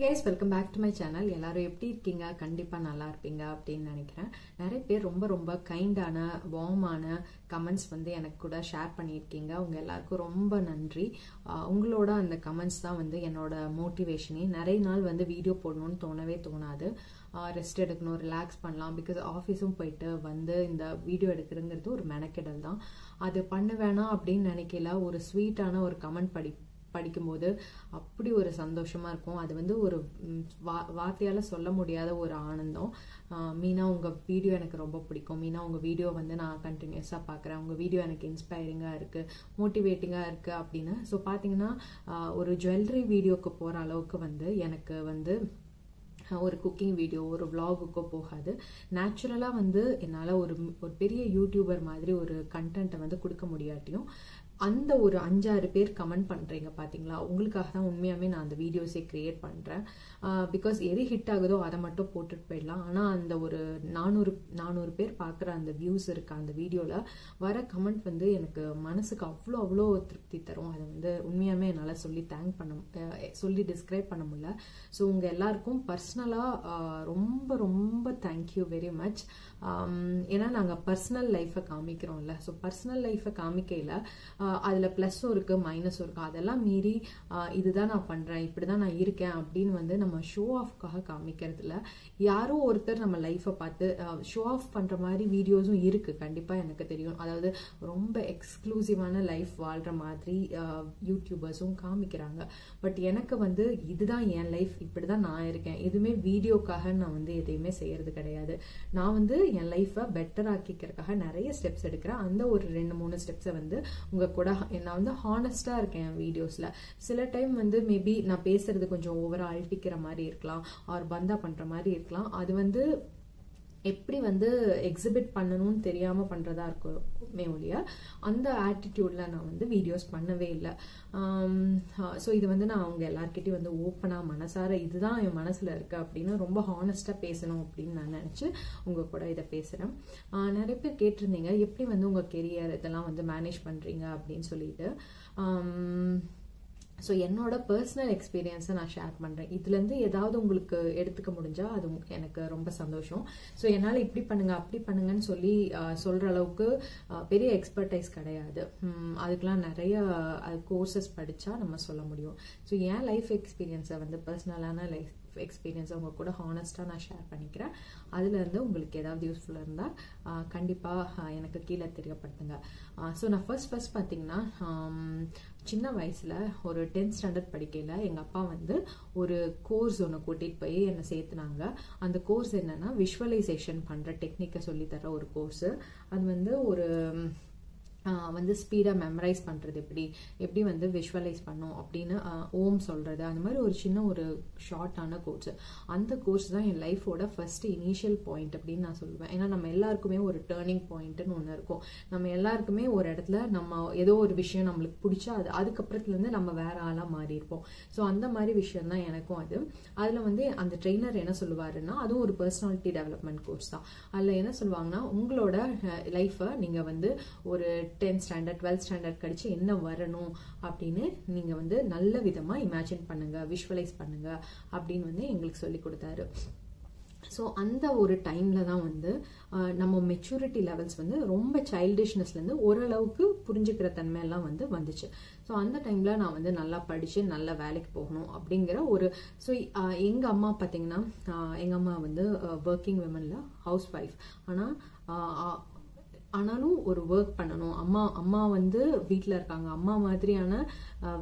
Guys welcome back to my channel எல்லாரும் எப்படி இருக்கீங்க? கண்டிப்பாக நல்லா இருப்பீங்க அப்படின்னு நினைக்கிறேன். நிறைய பேர் ரொம்ப ரொம்ப கைண்டான வார்மான கமெண்ட்ஸ் வந்து எனக்கு கூட ஷேர் பண்ணியிருக்கீங்க. உங்கள் எல்லாருக்கும் ரொம்ப நன்றி. உங்களோட அந்த கமெண்ட்ஸ் தான் வந்து என்னோட மோட்டிவேஷனே நிறைய நாள் வந்து வீடியோ போடணும்னு தோணவே தோணாது. ரெஸ்ட் எடுக்கணும் ரிலாக்ஸ் பண்ணலாம். பிகாஸ் ஆஃபீஸும் போயிட்டு வந்து இந்த வீடியோ எடுக்கிறதுங்கிறது ஒரு மெனக்கெடல் தான். அது பண்ண வேணாம் அப்படின்னு நினைக்கல. ஒரு ஸ்வீட்டான ஒரு கமெண்ட் படி படிக்கும்போது அப்படி ஒரு சந்தோஷமா இருக்கும். அது வந்து ஒரு வா- வார்த்தையால சொல்ல முடியாத ஒரு ஆனந்தம். மீனா உங்க வீடியோ எனக்கு ரொம்ப பிடிக்கும். மீனா உங்க வீடியோ வந்து நான் கண்டினியூஸா பார்க்குறேன் உங்க வீடியோ எனக்கு இன்ஸ்பைரிங்கா இருக்கு மோட்டிவேட்டிங்கா இருக்கு அப்படின்னு. ஸோ பார்த்தீங்கன்னா ஒரு ஜுவல்லரி வீடியோக்கு போற அளவுக்கு வந்து எனக்கு வந்து ஒரு குக்கிங் வீடியோ ஒரு vlog-க்கோ போகாது. நேச்சுரலாக வந்து என்னால் ஒரு ஒரு பெரிய யூடியூபர் மாதிரி ஒரு கண்டென்ட்டை வந்து கொடுக்க முடியாட்டியும் அந்த ஒரு அஞ்சாறு பேர் கமெண்ட் பண்ணுறீங்க பார்த்தீங்களா உங்களுக்காக தான் உண்மையாகவே நான் அந்த வீடியோஸே க்ரியேட் பண்ணுறேன் பிகாஸ் எது ஹிட் ஆகுதோ அதை மட்டும் போட்டுட்டு போயிடலாம். ஆனால் அந்த ஒரு நானூறு நானூறு பேர் பார்க்குற அந்த வியூஸ் இருக்க அந்த வீடியோவில் வர கமெண்ட் வந்து எனக்கு மனசுக்கு அவ்வளோ அவ்வளோ திருப்தி தரும். அதை வந்து உண்மையாகவே என்னால் சொல்லி தேங்க் பண்ண சொல்லி டிஸ்கிரைப் பண்ண முடியல. ஸோ உங்கள் எல்லாருக்கும் பர்சனலாக ரொம்ப ரொம்ப தேங்க்யூ வெரி மச் ஏன்னா நாங்கள் பர்சனல் லைஃப்பை காமிக்கிறோம்ல. ஸோ பர்சனல் லைஃப்பை காமிக்கையில் அதில் ப்ளஸ்ஸும் இருக்குது மைனஸும் இருக்குது அதெல்லாம் மீறி இதுதான் நான் பண்ணுறேன் இப்படி தான் நான் இருக்கேன் அப்படின்னு வந்து நம்ம ஷோ ஆஃப்காக காமிக்கிறதுல யாரோ ஒருத்தர் நம்ம லைஃப்பை பார்த்து ஷோ ஆஃப் பண்ணுற மாதிரி வீடியோஸும் இருக்குது கண்டிப்பாக எனக்கு தெரியும். அதாவது ரொம்ப எக்ஸ்க்ளூசிவான லைஃப் வாழ்கிற மாதிரி யூடியூபர்ஸும் காமிக்கிறாங்க. பட் எனக்கு வந்து இதுதான் என் லைஃப் இப்படி தான் நான் இருக்கேன். எதுவுமே வீடியோக்காக நான் வந்து எதையுமே செய்யறது கிடையாது. நான் வந்து என் லைஃப்பை பெட்டர் ஆக்கிக்கிறதுக்காக நிறைய ஸ்டெப்ஸ் எடுக்கிறேன். அந்த ஒரு ரெண்டு மூணு ஸ்டெப்ஸை வந்து உங்கள் கூட நான் வந்து ஹானஸ்டாக இருக்கேன் என் வீடியோஸ்ல சில டைம் வந்து மேபி நான் பேசுறது கொஞ்சம் ஓவரா அழட்டிக்கிற மாதிரி இருக்கலாம் ஆர் பந்தா பண்ற மாதிரி இருக்கலாம். அது வந்து எப்படி வந்து எக்ஸிபிட் பண்ணணும்னு தெரியாமல் பண்ணுறதா இருக்குமே ஒழிய அந்த ஆட்டிடியூடில் நான் வந்து வீடியோஸ் பண்ணவே இல்லை. ஸோ இது வந்து நான் அவங்க எல்லார்கிட்டயும் வந்து ஓப்பனாக மனசார இதுதான் என் மனசில் இருக்குது அப்படின்னு ரொம்ப ஹானஸ்ட்டாக பேசணும் அப்படின்னு நான் நினச்சி உங்கள் கூட இதை பேசுகிறேன் நிறைய பேர் கேட்டிருந்தீங்க எப்படி வந்து உங்கள் கெரியர் இதெல்லாம் வந்து மேனேஜ் பண்ணுறீங்க அப்படின்னு சொல்லிட்டு. ஸோ என்னோட பர்சனல் எக்ஸ்பீரியன்ஸை நான் ஷேர் பண்ணுறேன் இதுலேருந்து ஏதாவது உங்களுக்கு எடுத்துக்க முடிஞ்சால் அது எனக்கு ரொம்ப சந்தோஷம். ஸோ என்னால் இப்படி பண்ணுங்கள் அப்படி பண்ணுங்கன்னு சொல்லி சொல்கிற அளவுக்கு பெரிய எக்ஸ்பர்டைஸ் கிடையாது. அதுக்கெலாம் நிறைய கோர்சஸ் படித்தா நம்ம சொல்ல முடியும். ஸோ என் லைஃப் எக்ஸ்பீரியன்ஸை வந்து பர்சனலான லைஃப் எக்ஸ்பீரியன்ஸை உங்கள் கூட ஹானஸ்ட்டாக நான் ஷேர் பண்ணிக்கிறேன். அதுலேருந்து உங்களுக்கு ஏதாவது யூஸ்ஃபுல்லாக இருந்தால் கண்டிப்பாக எனக்கு கீழே தெரியப்படுத்துங்க. ஸோ நான் ஃபர்ஸ்ட் ஃபர்ஸ்ட் பார்த்தீங்கன்னா சின்ன வயசில் ஒரு டென்த் ஸ்டாண்டர்ட் படிக்கையில் எங்கள் அப்பா வந்து ஒரு கோர்ஸ் ஒன்று கூட்டிகிட்டு போய் என்னை சேர்த்துனாங்க. அந்த கோர்ஸ் என்னன்னா விஷுவலைசேஷன் பண்ணுற டெக்னிக்கை சொல்லித்தர ஒரு கோர்ஸு அது வந்து ஒரு வந்து ஸ்பீடாக மெமரைஸ் பண்ணுறது எப்படி? எப்படி வந்து விஷுவலைஸ் பண்ணும் அப்படின்னு ஓம் சொல்கிறது அந்த மாதிரி ஒரு சின்ன ஒரு ஷார்ட்டான கோர்ஸ் அந்த கோர்ஸ் தான் என் லைஃபோட ஃபர்ஸ்ட் இனிஷியல் பாயிண்ட் அப்படின்னு நான் சொல்லுவேன். ஏன்னா நம்ம எல்லாருக்குமே ஒரு டேர்னிங் பாயிண்ட்டுன்னு ஒன்று இருக்கும். நம்ம எல்லாருக்குமே ஒரு இடத்துல நம்ம ஏதோ ஒரு விஷயம் நம்மளுக்கு பிடிச்சா அது அதுக்கப்புறத்துலேருந்து நம்ம வேற ஆளாக மாறி இருப்போம் ஸோ அந்த மாதிரி விஷயம் தான் எனக்கும் அது. அதில் வந்து அந்த ட்ரெயினர் என்ன சொல்லுவாருன்னா அதுவும் ஒரு பர்சனாலிட்டி டெவலப்மெண்ட் கோர்ஸ் தான். அதில் என்ன சொல்லுவாங்கன்னா உங்களோட லைஃப்பை நீங்கள் வந்து ஒரு டென்த் ஸ்டாண்டர்ட் டுவெல்த் ஸ்டாண்டர்ட் கழிச்சு என்ன வரணும் அப்படின்னு நீங்கள் வந்து நல்ல விதமாக இமேஜின் பண்ணுங்க விஷுவலைஸ் பண்ணுங்க அப்படின்னு வந்து எங்களுக்கு சொல்லி கொடுத்தாரு. ஸோ அந்த ஒரு டைமில் தான் வந்து நம்ம மெச்சூரிட்டி லெவல்ஸ் வந்து ரொம்ப சைல்டிஷ்னஸ்லேருந்து ஓரளவுக்கு புரிஞ்சுக்கிற தன்மையெல்லாம் வந்து வந்துச்சு. ஸோ அந்த டைமில் நான் வந்து நல்லா படித்து நல்ல வேலைக்கு போகணும் அப்படிங்கிற ஒரு ஸோ எங்கள் அம்மா பார்த்தீங்கன்னா எங்கள் அம்மா வந்து ஒர்க்கிங் விமனில் ஹவுஸ் ஒய்ஃப் ஆனால் ஆனாலும் ஒரு ஒர்க் பண்ணணும். அம்மா அம்மா வந்து வீட்டில் இருக்காங்க. அம்மா மாதிரியான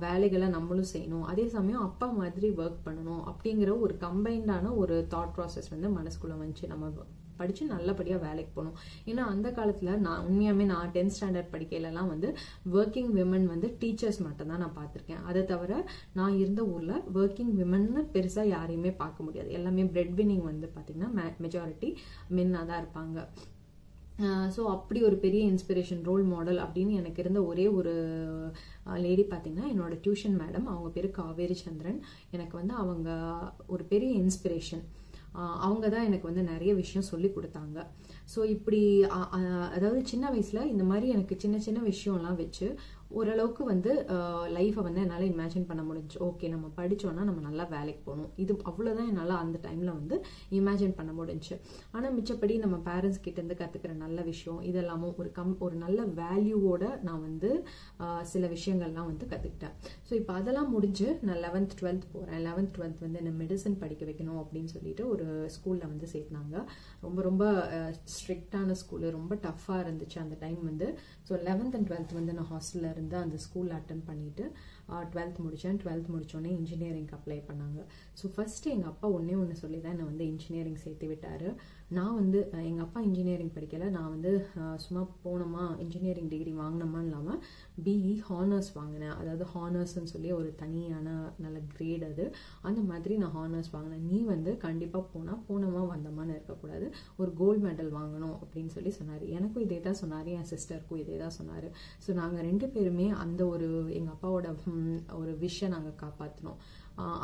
வேலைகளை நம்மளும் செய்யணும். அதே சமயம் அப்பா மாதிரி ஒர்க் பண்ணணும் அப்படிங்கிற ஒரு கம்பைண்டான ஒரு தாட் ப்ராசஸ் வந்து மனசுக்குள்ளே வந்துச்சு. நம்ம படிச்சு நல்லபடியாக வேலைக்கு போகணும். ஏன்னா அந்த காலத்தில் நான் உண்மையாமே நான் டென்த் ஸ்டாண்டர்ட் படிக்கையிலலாம் வந்து ஒர்க்கிங் விமன் வந்து டீச்சர்ஸ் மட்டும் தான் நான் பார்த்துருக்கேன். அதை தவிர நான் இருந்த ஊரில் ஒர்க்கிங் விமன்னு பெருசாக யாரையுமே பார்க்க முடியாது. எல்லாமே பிரெட் வின்னிங் வந்து பார்த்தீங்கன்னா மெஜாரிட்டி மென்னாக தான் இருப்பாங்க. ஸோ அப்படி ஒரு பெரிய இன்ஸ்பிரேஷன் ரோல் மாடல் அப்படின்னு எனக்கு இருந்த ஒரே ஒரு லேடி பார்த்தீங்கன்னா என்னோட டியூஷன் மேடம் அவங்க பேர் காவேரி சந்திரன். எனக்கு வந்து அவங்க ஒரு பெரிய இன்ஸ்பிரேஷன் அவங்க தான் எனக்கு வந்து நிறைய விஷயம் சொல்லி கொடுத்தாங்க. ஸோ இப்படி அதாவது சின்ன வயசில் இந்த மாதிரி எனக்கு சின்ன சின்ன விஷயம்லாம் வச்சு ஓரளவுக்கு வந்து லைஃப்பை வந்து என்னால் இமேஜின் பண்ண முடிஞ்சு. ஓகே நம்ம படித்தோன்னா நம்ம நல்லா வேலைக்கு போகணும். இது அவ்வளோதான் என்னால் அந்த டைமில் வந்து இமேஜின் பண்ண முடிஞ்சு. ஆனால் மிச்சப்படி நம்ம பேரண்ட்ஸ் கிட்டேருந்து கற்றுக்கிற நல்ல விஷயம் இதெல்லாமும் ஒரு கம் ஒரு நல்ல வேல்யூவோட நான் வந்து சில விஷயங்கள்லாம் வந்து கற்றுக்கிட்டேன் ஸோ இப்போ அதெல்லாம் முடிஞ்சு நான் லெவன்த் டுவெல்த் போகிறேன் லெவன்த் டுவெல்த் வந்து என்ன மெடிசன் படிக்க வைக்கணும் அப்படின்னு சொல்லிட்டு ஒரு ஸ்கூலில் வந்து சேர்த்தாங்க. ரொம்ப ரொம்ப ஸ்ட்ரிக்டான ஸ்கூலு ரொம்ப டஃப்பாக இருந்துச்சு அந்த டைம் வந்து. ஸோ லெவன்த் அண்ட் டுவெல்த் வந்து நான் ஹாஸ்டலில் இருந்து அந்த ஸ்கூலில் அட்டன் பண்ணிவிட்டு டுவெல்த் முடித்தேன் டுவெல்த் முடித்தோடனே இன்ஜினியரிங்க்கு அப்ளை பண்ணாங்க. ஸோ ஃபஸ்ட்டு எங்கள் அப்பா ஒன்றே ஒன்று சொல்லி தான் என்னை வந்து இன்ஜினியரிங் சேர்த்து விட்டார். நான் வந்து எங்கள் அப்பா இன்ஜினியரிங் படிக்கலை. நான் வந்து சும்மா போனோமா இன்ஜினியரிங் டிகிரி வாங்கினோமா இல்லாமல் பிஇ ஹானர்ஸ் வாங்கினேன். அதாவது ஹானர்ஸ்ன்னு சொல்லி ஒரு தனியான நல்ல கிரேட் அது. அந்த மாதிரி நான் ஹானர்ஸ் வாங்கினேன். நீ வந்து கண்டிப்பாக போனால் போனோமா வந்தோமான்னு இருக்கக்கூடாது. ஒரு கோல்டு மெடல் வாங்கணும் அப்படின்னு சொல்லி சொன்னார். எனக்கும் இதே தான் சொன்னார். என் சிஸ்டருக்கும் இதே தான் சொன்னார். ஸோ நாங்கள் ரெண்டு பேருமே அந்த ஒரு எங்கள் அப்பாவோட ஒரு விஷை நாங்கள் காப்பாற்றினோம்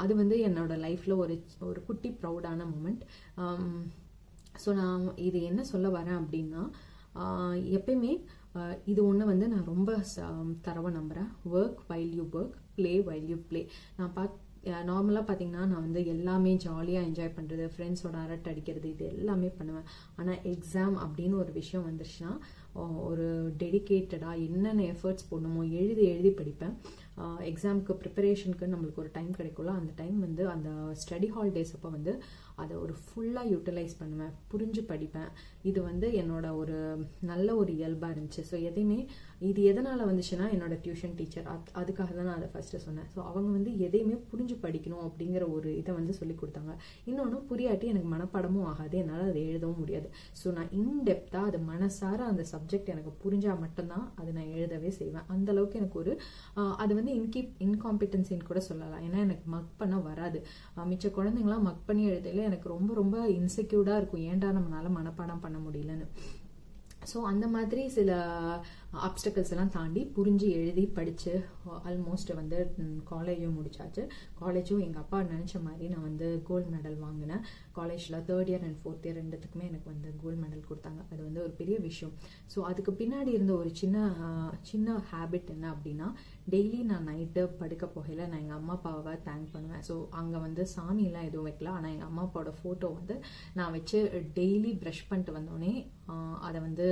அது வந்து என்னோட லைஃப்பில் ஒரு ஒரு குட்டி ப்ரௌடான மூமெண்ட். ஸோ நான் இது என்ன சொல்ல வரேன் அப்படின்னா எப்பயுமே இது ஒன்று வந்து நான் ரொம்ப தரவை நம்புகிறேன் work while you work play while you play நான் பார்த்து நார்மலாக பார்த்தீங்கன்னா நான் வந்து எல்லாமே ஜாலியாக என்ஜாய் பண்ணுறது ஃப்ரெண்ட்ஸோட அரட்டை அடிக்கிறது இது எல்லாமே பண்ணுவேன். ஆனால் எக்ஸாம் அப்படின்னு ஒரு விஷயம் வந்துருச்சுன்னா ஒரு டெடிக்கேட்டடாக என்னென்ன எஃபர்ட்ஸ் போடணுமோ எழுதி எழுதி படிப்பேன். எக்ஸாமுக்கு ப்ரிப்பரேஷனுக்கு நம்மளுக்கு ஒரு டைம் கிடைக்கும்ல அந்த டைம் வந்து அந்த ஸ்டடி ஹாலிடேஸ் அப்போ வந்து அதை ஒரு ஃபுல்லாக யூட்டிலைஸ் பண்ணுவேன் புரிஞ்சு படிப்பேன். இது வந்து என்னோட ஒரு நல்ல ஒரு இயல்பாக இருந்துச்சு. ஸோ எதையுமே இது எதனால் வந்துச்சுன்னா என்னோட டியூஷன் டீச்சர் அத் அதுக்காக தான் நான் அதை ஃபஸ்ட்டு சொன்னேன். ஸோ அவங்க வந்து எதையுமே புரிஞ்சு படிக்கணும் அப்படிங்கிற ஒரு இதை வந்து சொல்லி கொடுத்தாங்க. இன்னொன்று புரியாட்டி எனக்கு மனப்பாடமும் ஆகாது. என்னால் அதை எழுதவும் முடியாது. ஸோ நான் இன்டெப்த்தாக அது மனசார அந்த சப்ஜெக்ட் எனக்கு புரிஞ்சால் மட்டும்தான் அதை நான் எழுதவே செய்வேன். அந்தளவுக்கு எனக்கு ஒரு அது வந்து இன்கீப் இன்காம்பிட்டன்சின்னு கூட சொல்லலாம். ஏன்னா எனக்கு மக் பண்ண வராது. மிச்ச குழந்தைங்களாம் மக் பண்ணி எழுதையில எனக்கு ரொம்ப ரொம்ப இன்செக்யூர்டாக இருக்கும். ஏன்டா நம்மளால மனப்பாடம் பண்ண முடியலன்னு. ஸோ அந்த மாதிரி சில அப்டக்கல்ஸ் எல்லாம் தாண்டி புரிஞ்சு எழுதி படித்து ஆல்மோஸ்ட் வந்து காலேஜும் முடிச்சாச்சு. காலேஜும் எங்கள் அப்பா நினச்ச மாதிரி நான் வந்து கோல்டு மெடல் வாங்கினேன். காலேஜில் third year and fourth year ரெண்டுத்துக்குமே எனக்கு வந்து கோல்டு மெடல் கொடுத்தாங்க. அது வந்து ஒரு பெரிய விஷயம். ஸோ அதுக்கு பின்னாடி இருந்த ஒரு சின்ன சின்ன ஹேபிட் என்ன அப்படின்னா டெய்லி நான் நைட்டு படுக்க போகையில் நான் எங்கள் அம்மா அப்பாவை தேங்க் பண்ணுவேன். ஸோ அங்கே வந்து சாமியெல்லாம் எதுவும் வைக்கல. ஆனால் எங்கள் அம்மா அப்பாவோட ஃபோட்டோ வந்து நான் வச்சு டெய்லி ப்ரஷ் பண்ணிட்டு வந்தோடனே அதை வந்து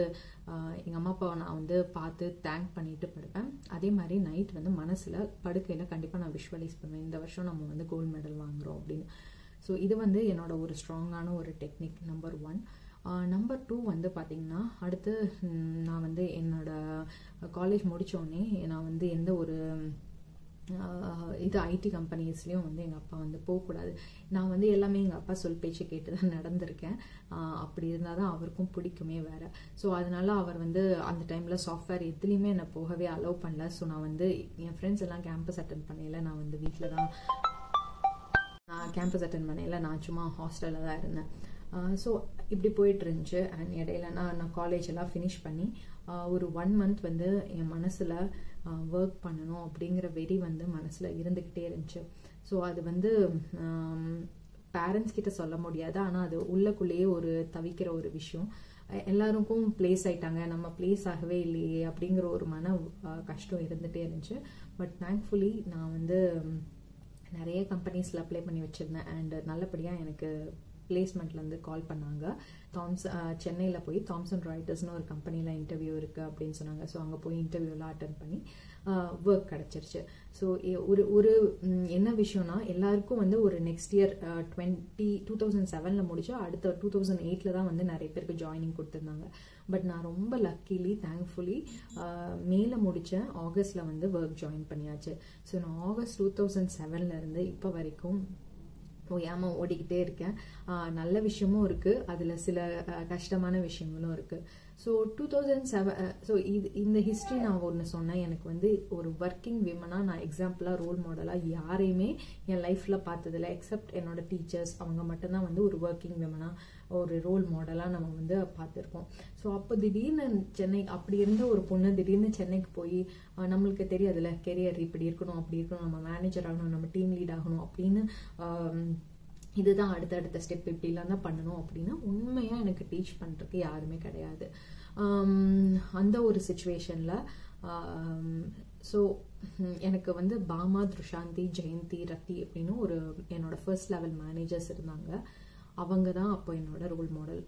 எங்கள் அம்மா அப்பாவை நான் வந்து பார்த்து தேங்க் பண்ணிட்டு படுப்பேன். அதே மாதிரி நைட் வந்து மனசில் படுக்கையில் கண்டிப்பாக நான் விஷுவலைஸ் பண்ணுவேன். இந்த வருஷம் நம்ம வந்து கோல்டு மெடல் வாங்குகிறோம் அப்படின்னு. ஸோ இது வந்து என்னோட ஒரு ஸ்ட்ராங்கான ஒரு technique number one number two வந்து பார்த்திங்கன்னா அடுத்து நான் வந்து என்னோட காலேஜ் முடித்தோடனே நான் வந்து எந்த ஒரு இது ஐடி கம்பெனிஸ்லேயும் வந்து எங்கள் அப்பா வந்து போகக்கூடாது. நான் வந்து எல்லாமே எங்கள் அப்பா சொல் பேச்சு கேட்டு தான் நடந்திருக்கேன் அப்படி இருந்தால் தான் அவருக்கும் பிடிக்குமே வேறு. ஸோ அதனால அவர் வந்து அந்த டைமில் சாஃப்ட்வேர் எதுலேயுமே என்னை போகவே அலோவ் பண்ணல. ஸோ நான் வந்து என் ஃப்ரெண்ட்ஸ் எல்லாம் கேம்பஸ் அட்டன் பண்ணையில் நான் வந்து வீட்டில் தான் நான் கேம்பஸ் அட்டன் பண்ணையில் நான் சும்மா ஹாஸ்டலில் தான் இருந்தேன். ஸோ இப்படி போயிட்டு இருந்துச்சு அண்ட் இடையில நான் நான் காலேஜ் எல்லாம் ஃபினிஷ் பண்ணி ஒரு ஒன் மந்த் வந்து என் மனசில் ஒர்க் பண்ணணும் அப்படிங்கிற வெறி வந்து மனசில் இருந்துக்கிட்டே இருந்துச்சு. ஸோ அது வந்து பேரண்ட்ஸ் கிட்ட சொல்ல முடியாது. ஆனால் அது உள்ளக்குள்ளேயே ஒரு தவிக்கிற ஒரு விஷயம். எல்லாருக்கும் பிளேஸ் ஆயிட்டாங்க. நம்ம பிளேஸ் ஆகவே இல்லையே அப்படிங்கிற ஒரு மன கஷ்டம் இருந்துகிட்டே இருந்துச்சு. பட் தேங்க்ஃபுல்லி நான் வந்து நிறைய கம்பெனிஸில் அப்ளை பண்ணி வச்சுருந்தேன். அண்ட் நல்லபடியாக எனக்கு பிளேஸ்மெண்ட்லேருந்து கால் பண்ணாங்க. தாம்ஸ் uh, சென்னையில் போய் தாம்சன் ராய்டர்ஸ்னு ஒரு கம்பெனியில் இன்டர்வியூ இருக்குது அப்படின்னு சொன்னாங்க. ஸோ அங்கே போய் இன்டர்வியூலாம் அட்டன் பண்ணி uh, ஒர்க் கிடச்சிருச்சு. ஸோ ஒரு ஒரு என்ன விஷயம்னா எல்லாருக்கும் வந்து ஒரு next year twenty two thousand செவனில் முடிச்சா அடுத்த டூ தௌசண்ட் எயிட்டில் தான் வந்து நிறைய பேருக்கு ஜாயினிங் கொடுத்துருந்தாங்க. பட் நான் ரொம்ப லக்கிலி தேங்க்ஃபுல்லி மேலே முடித்தேன் ஆகஸ்டில் வந்து ஒர்க் ஜாயின் பண்ணியாச்சு. ஸோ நான் ஆகஸ்ட் டூ தௌசண்ட் செவன்லேருந்து இப்போ வரைக்கும் ஓயாமல் ஓடிக்கிட்டே இருக்கேன். நல்ல விஷயமும் இருக்குது அதில் சில கஷ்டமான விஷயங்களும் இருக்குது so two thousand seven so இது இந்த ஹிஸ்ட்ரி நான் ஒன்று சொன்னேன். எனக்கு வந்து ஒரு ஒர்க்கிங் விமனாக நான் எக்ஸாம்பிளாக ரோல் மாடலாக யாரையுமே என் லைஃப்பில் பார்த்ததில்ல எக்ஸப்ட் என்னோட டீச்சர்ஸ் அவங்க மட்டும்தான் வந்து ஒரு ஒர்க்கிங் விமனாக ஒரு ரோல் மாடலாக நம்ம வந்து பார்த்துருக்கோம். ஸோ அப்போ திடீர்னு சென்னை அப்படி இருந்த ஒரு பொண்ணு திடீர்னு சென்னைக்கு போய் நம்மளுக்கு தெரியாதுல்ல கெரியர் இப்படி இருக்கணும் அப்படி இருக்கணும் நம்ம மேனேஜர் ஆகணும் நம்ம டீம் லீட் ஆகணும் அப்படின்னு இதுதான் அடுத்தடுத்த ஸ்டெப் இப்படிலாம் தான் பண்ணணும் அப்படின்னா உண்மையாக எனக்கு டீச் பண்ணுறதுக்கு யாருமே கிடையாது. அந்த ஒரு சுச்சுவேஷனில் ஸோ எனக்கு வந்து பாமா துஷாந்தி ஜெயந்தி ரத்தி அப்படின்னு ஒரு என்னோட ஃபர்ஸ்ட் லெவல் மேனேஜர்ஸ் இருந்தாங்க. அவங்க தான் அப்போ என்னோட ரோல் மாடல்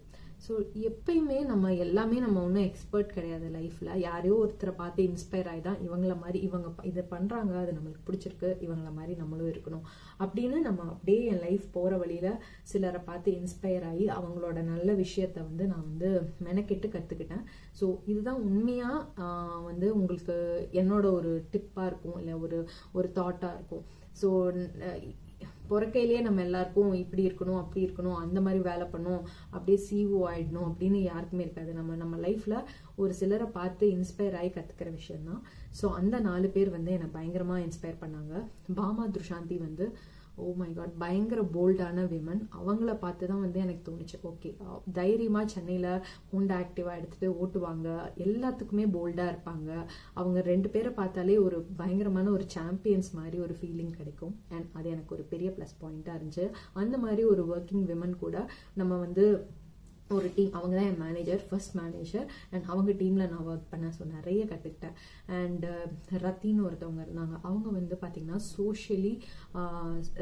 ஸோ எப்பயுமே நம்ம எல்லாமே நம்ம ஒன்றும் எக்ஸ்பர்ட் கிடையாது லைஃப்பில் யாரையோ ஒருத்தரை பார்த்து இன்ஸ்பயர் ஆகி தான் இவங்கள மாதிரி இவங்க இதை பண்ணுறாங்க அது நம்மளுக்கு பிடிச்சிருக்கு இவங்கள மாதிரி நம்மளும் இருக்கணும். அப்படின்னு நம்ம அப்படியே என் லைஃப் போகிற வழியில் சிலரை பார்த்து இன்ஸ்பயர் ஆகி அவங்களோட நல்ல விஷயத்த வந்து நான் வந்து மெனக்கெட்டு கற்றுக்கிட்டேன் ஸோ இதுதான் உண்மையாக வந்து உங்களுக்கு என்னோட ஒரு டிப்பாக இருக்கும் இல்லை ஒரு ஒரு தாட்டாக இருக்கும். ஸோ பிறக்கையிலேயே நம்ம எல்லாருக்கும் இப்படி இருக்கணும் அப்படி இருக்கணும் அந்த மாதிரி வேலை பண்ணும் அப்படியே சிஓ ஆயிடணும் அப்படின்னு யாருக்குமே இருக்காது. நம்ம நம்ம லைஃப்ல ஒரு சிலரை பார்த்து இன்ஸ்பயர் ஆகி கத்துக்கிற விஷயம் தான் ஸோ அந்த நாலு பேர் வந்து என்னை பயங்கரமா இன்ஸ்பயர் பண்ணாங்க. பாமா துஷாந்தி வந்து ஓ மை காட் பயங்கர போல்டான விமன் அவங்கள பார்த்து தான் வந்து எனக்கு தோணுச்சு. ஓகே தைரியமாக சென்னையில் ஹோண்டா ஆக்டிவாக எடுத்துகிட்டு ஓட்டுவாங்க. எல்லாத்துக்குமே போல்டாக இருப்பாங்க. அவங்க ரெண்டு பேரை பார்த்தாலே ஒரு பயங்கரமான ஒரு சாம்பியன்ஸ் மாதிரி ஒரு ஃபீலிங் கிடைக்கும். அண்ட் அது எனக்கு ஒரு பெரிய ப்ளஸ் பாயிண்ட்டாக இருந்துச்சு. அந்த மாதிரி ஒரு ஒர்க்கிங் விமன் கூட நம்ம வந்து ஒரு டீம் அவங்க தான் என் மேனேஜர் ஃபர்ஸ்ட் மேனேஜர் அண்ட் அவங்க டீமில் நான் ஒர்க் பண்ண ஸோ நிறைய கற்றுக்கிட்டேன் அண்ட் uh, ரத்தின்னு ஒருத்தவங்க இருந்தாங்க. அவங்க வந்து பார்த்திங்கன்னா சோஷியலி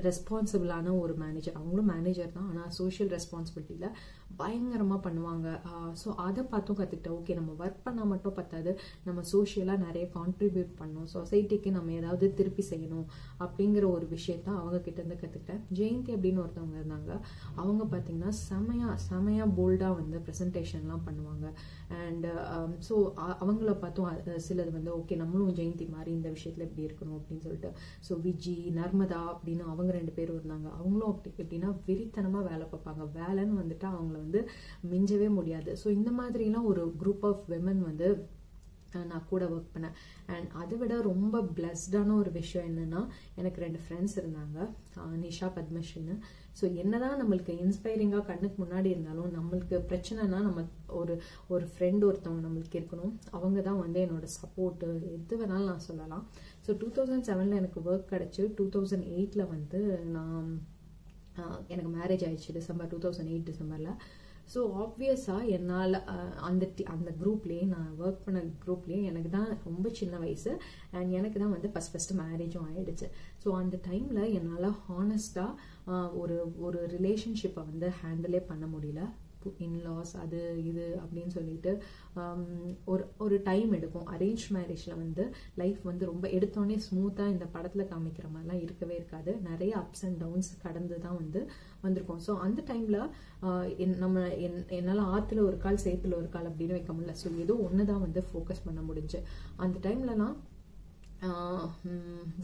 ரெஸ்பான்சிபிளான ஒரு மேனேஜர் அவங்களும் மேனேஜர் தான். ஆனால் சோஷியல் ரெஸ்பான்சிபிலிட்டியில் பயங்கரமாக பண்ணுவாங்க. Uh, ஸோ அதை பார்த்தும் கற்றுக்கிட்டேன் ஓகே நம்ம ஒர்க் பண்ணால் மட்டும் பத்தாது. நம்ம சோஷியலாக நிறைய கான்ட்ரிபியூட் பண்ணணும். சொசைட்டிக்கு நம்ம ஏதாவது திருப்பி செய்யணும் அப்படிங்கிற ஒரு விஷயத்த அவங்க கிட்டேருந்து கற்றுக்கிட்டேன் ஜெயந்தி அப்படின்னு ஒருத்தவங்க இருந்தாங்க. அவங்க பார்த்தீங்கன்னா செமையா செமையா போல்டாக வந்து ப்ரெசன்டேஷன்லாம் பண்ணுவாங்க. Um, அண்ட் ஸோ அவங்கள பார்த்தும் சிலது வந்து ஓகே நம்மளும் ஜெயந்தி மாதிரி இந்த விஷயத்தில் இப்படி இருக்கணும் அப்படின்னு சொல்லிட்டு. ஸோ விஜி நர்மதா அப்படின்னு அவங்க ரெண்டு பேரும் இருந்தாங்க. அவங்களும் அப்படி எப்படின்னா வெறித்தனமாக வேலை பார்ப்பாங்க. வேலைன்னு வந்துட்டு அவங்கள வந்து மிஞ்சவே முடியாது. ஸோ இந்த மாதிரிலாம் ஒரு குரூப் ஆஃப் விமன் வந்து நான் கூட ஒர்க் பண்ணேன். அண்ட் அதை விட ரொம்ப பிளஸ்டான ஒரு விஷயம் என்னன்னா எனக்கு ரெண்டு ஃப்ரெண்ட்ஸ் இருந்தாங்க. நிஷா பத்மஸ்ரீன்னு ஸோ என்னதான் நம்மளுக்கு இன்ஸ்பைரிங்காக கண்ணுக்கு முன்னாடி இருந்தாலும் நம்மளுக்கு பிரச்சனைனா நம்ம ஒரு ஒரு ஃப்ரெண்ட் ஒருத்தவங்க நம்மளுக்கு இருக்கணும். அவங்க தான் வந்து என்னோட சப்போர்ட்டு எது வேணாலும் நான் சொல்லலாம். ஸோ டூ தௌசண்ட் செவனில் எனக்கு ஒர்க் கிடச்சி டூ தௌசண்ட் எயிட்டில் வந்து நான் எனக்கு மேரேஜ் ஆயிடுச்சு டிசம்பர் டூ தௌசண்ட் எயிட் டிசம்பரில். ஸோ ஆப்வியஸாக என்னால் அந்த டி- அந்த குரூப்லேயே நான் ஒர்க் பண்ண குரூப்லேயே எனக்கு தான் ரொம்ப சின்ன வயசு. அண்ட் எனக்கு தான் வந்து ஃபஸ்ட் ஃபஸ்ட்டு மேரேஜும் ஆயிடுச்சு. ஸோ அந்த டைமில் என்னால் ஹானஸ்டாக ஒரு ஒரு ரிலேஷன்ஷிப்பை வந்து ஹேண்டிலே பண்ண முடியல. இன்லாஸ் அது இது அப்படின்னு சொல்லிட்டு ஒரு ஒரு டைம் எடுக்கும். அரேஞ்ச் மேரேஜில் வந்து லைஃப் வந்து ரொம்ப எடுத்தோடனே ஸ்மூத்தாக இந்த படத்தில் காமிக்கிற மாதிரிலாம் இருக்கவே இருக்காது. நிறைய அப்ஸ் அண்ட் டவுன்ஸ் கடந்து தான் வந்து வந்திருக்கோம். ஸோ அந்த டைமில் நம்ம என் என்னால் ஆற்றுல ஒரு கால் சேத்துல ஒரு கால் அப்படின்னு வைக்க முடியல. ஸோ ஏதோ ஒன்று தான் வந்து ஃபோக்கஸ் பண்ண முடிஞ்சு. அந்த டைம்லலாம்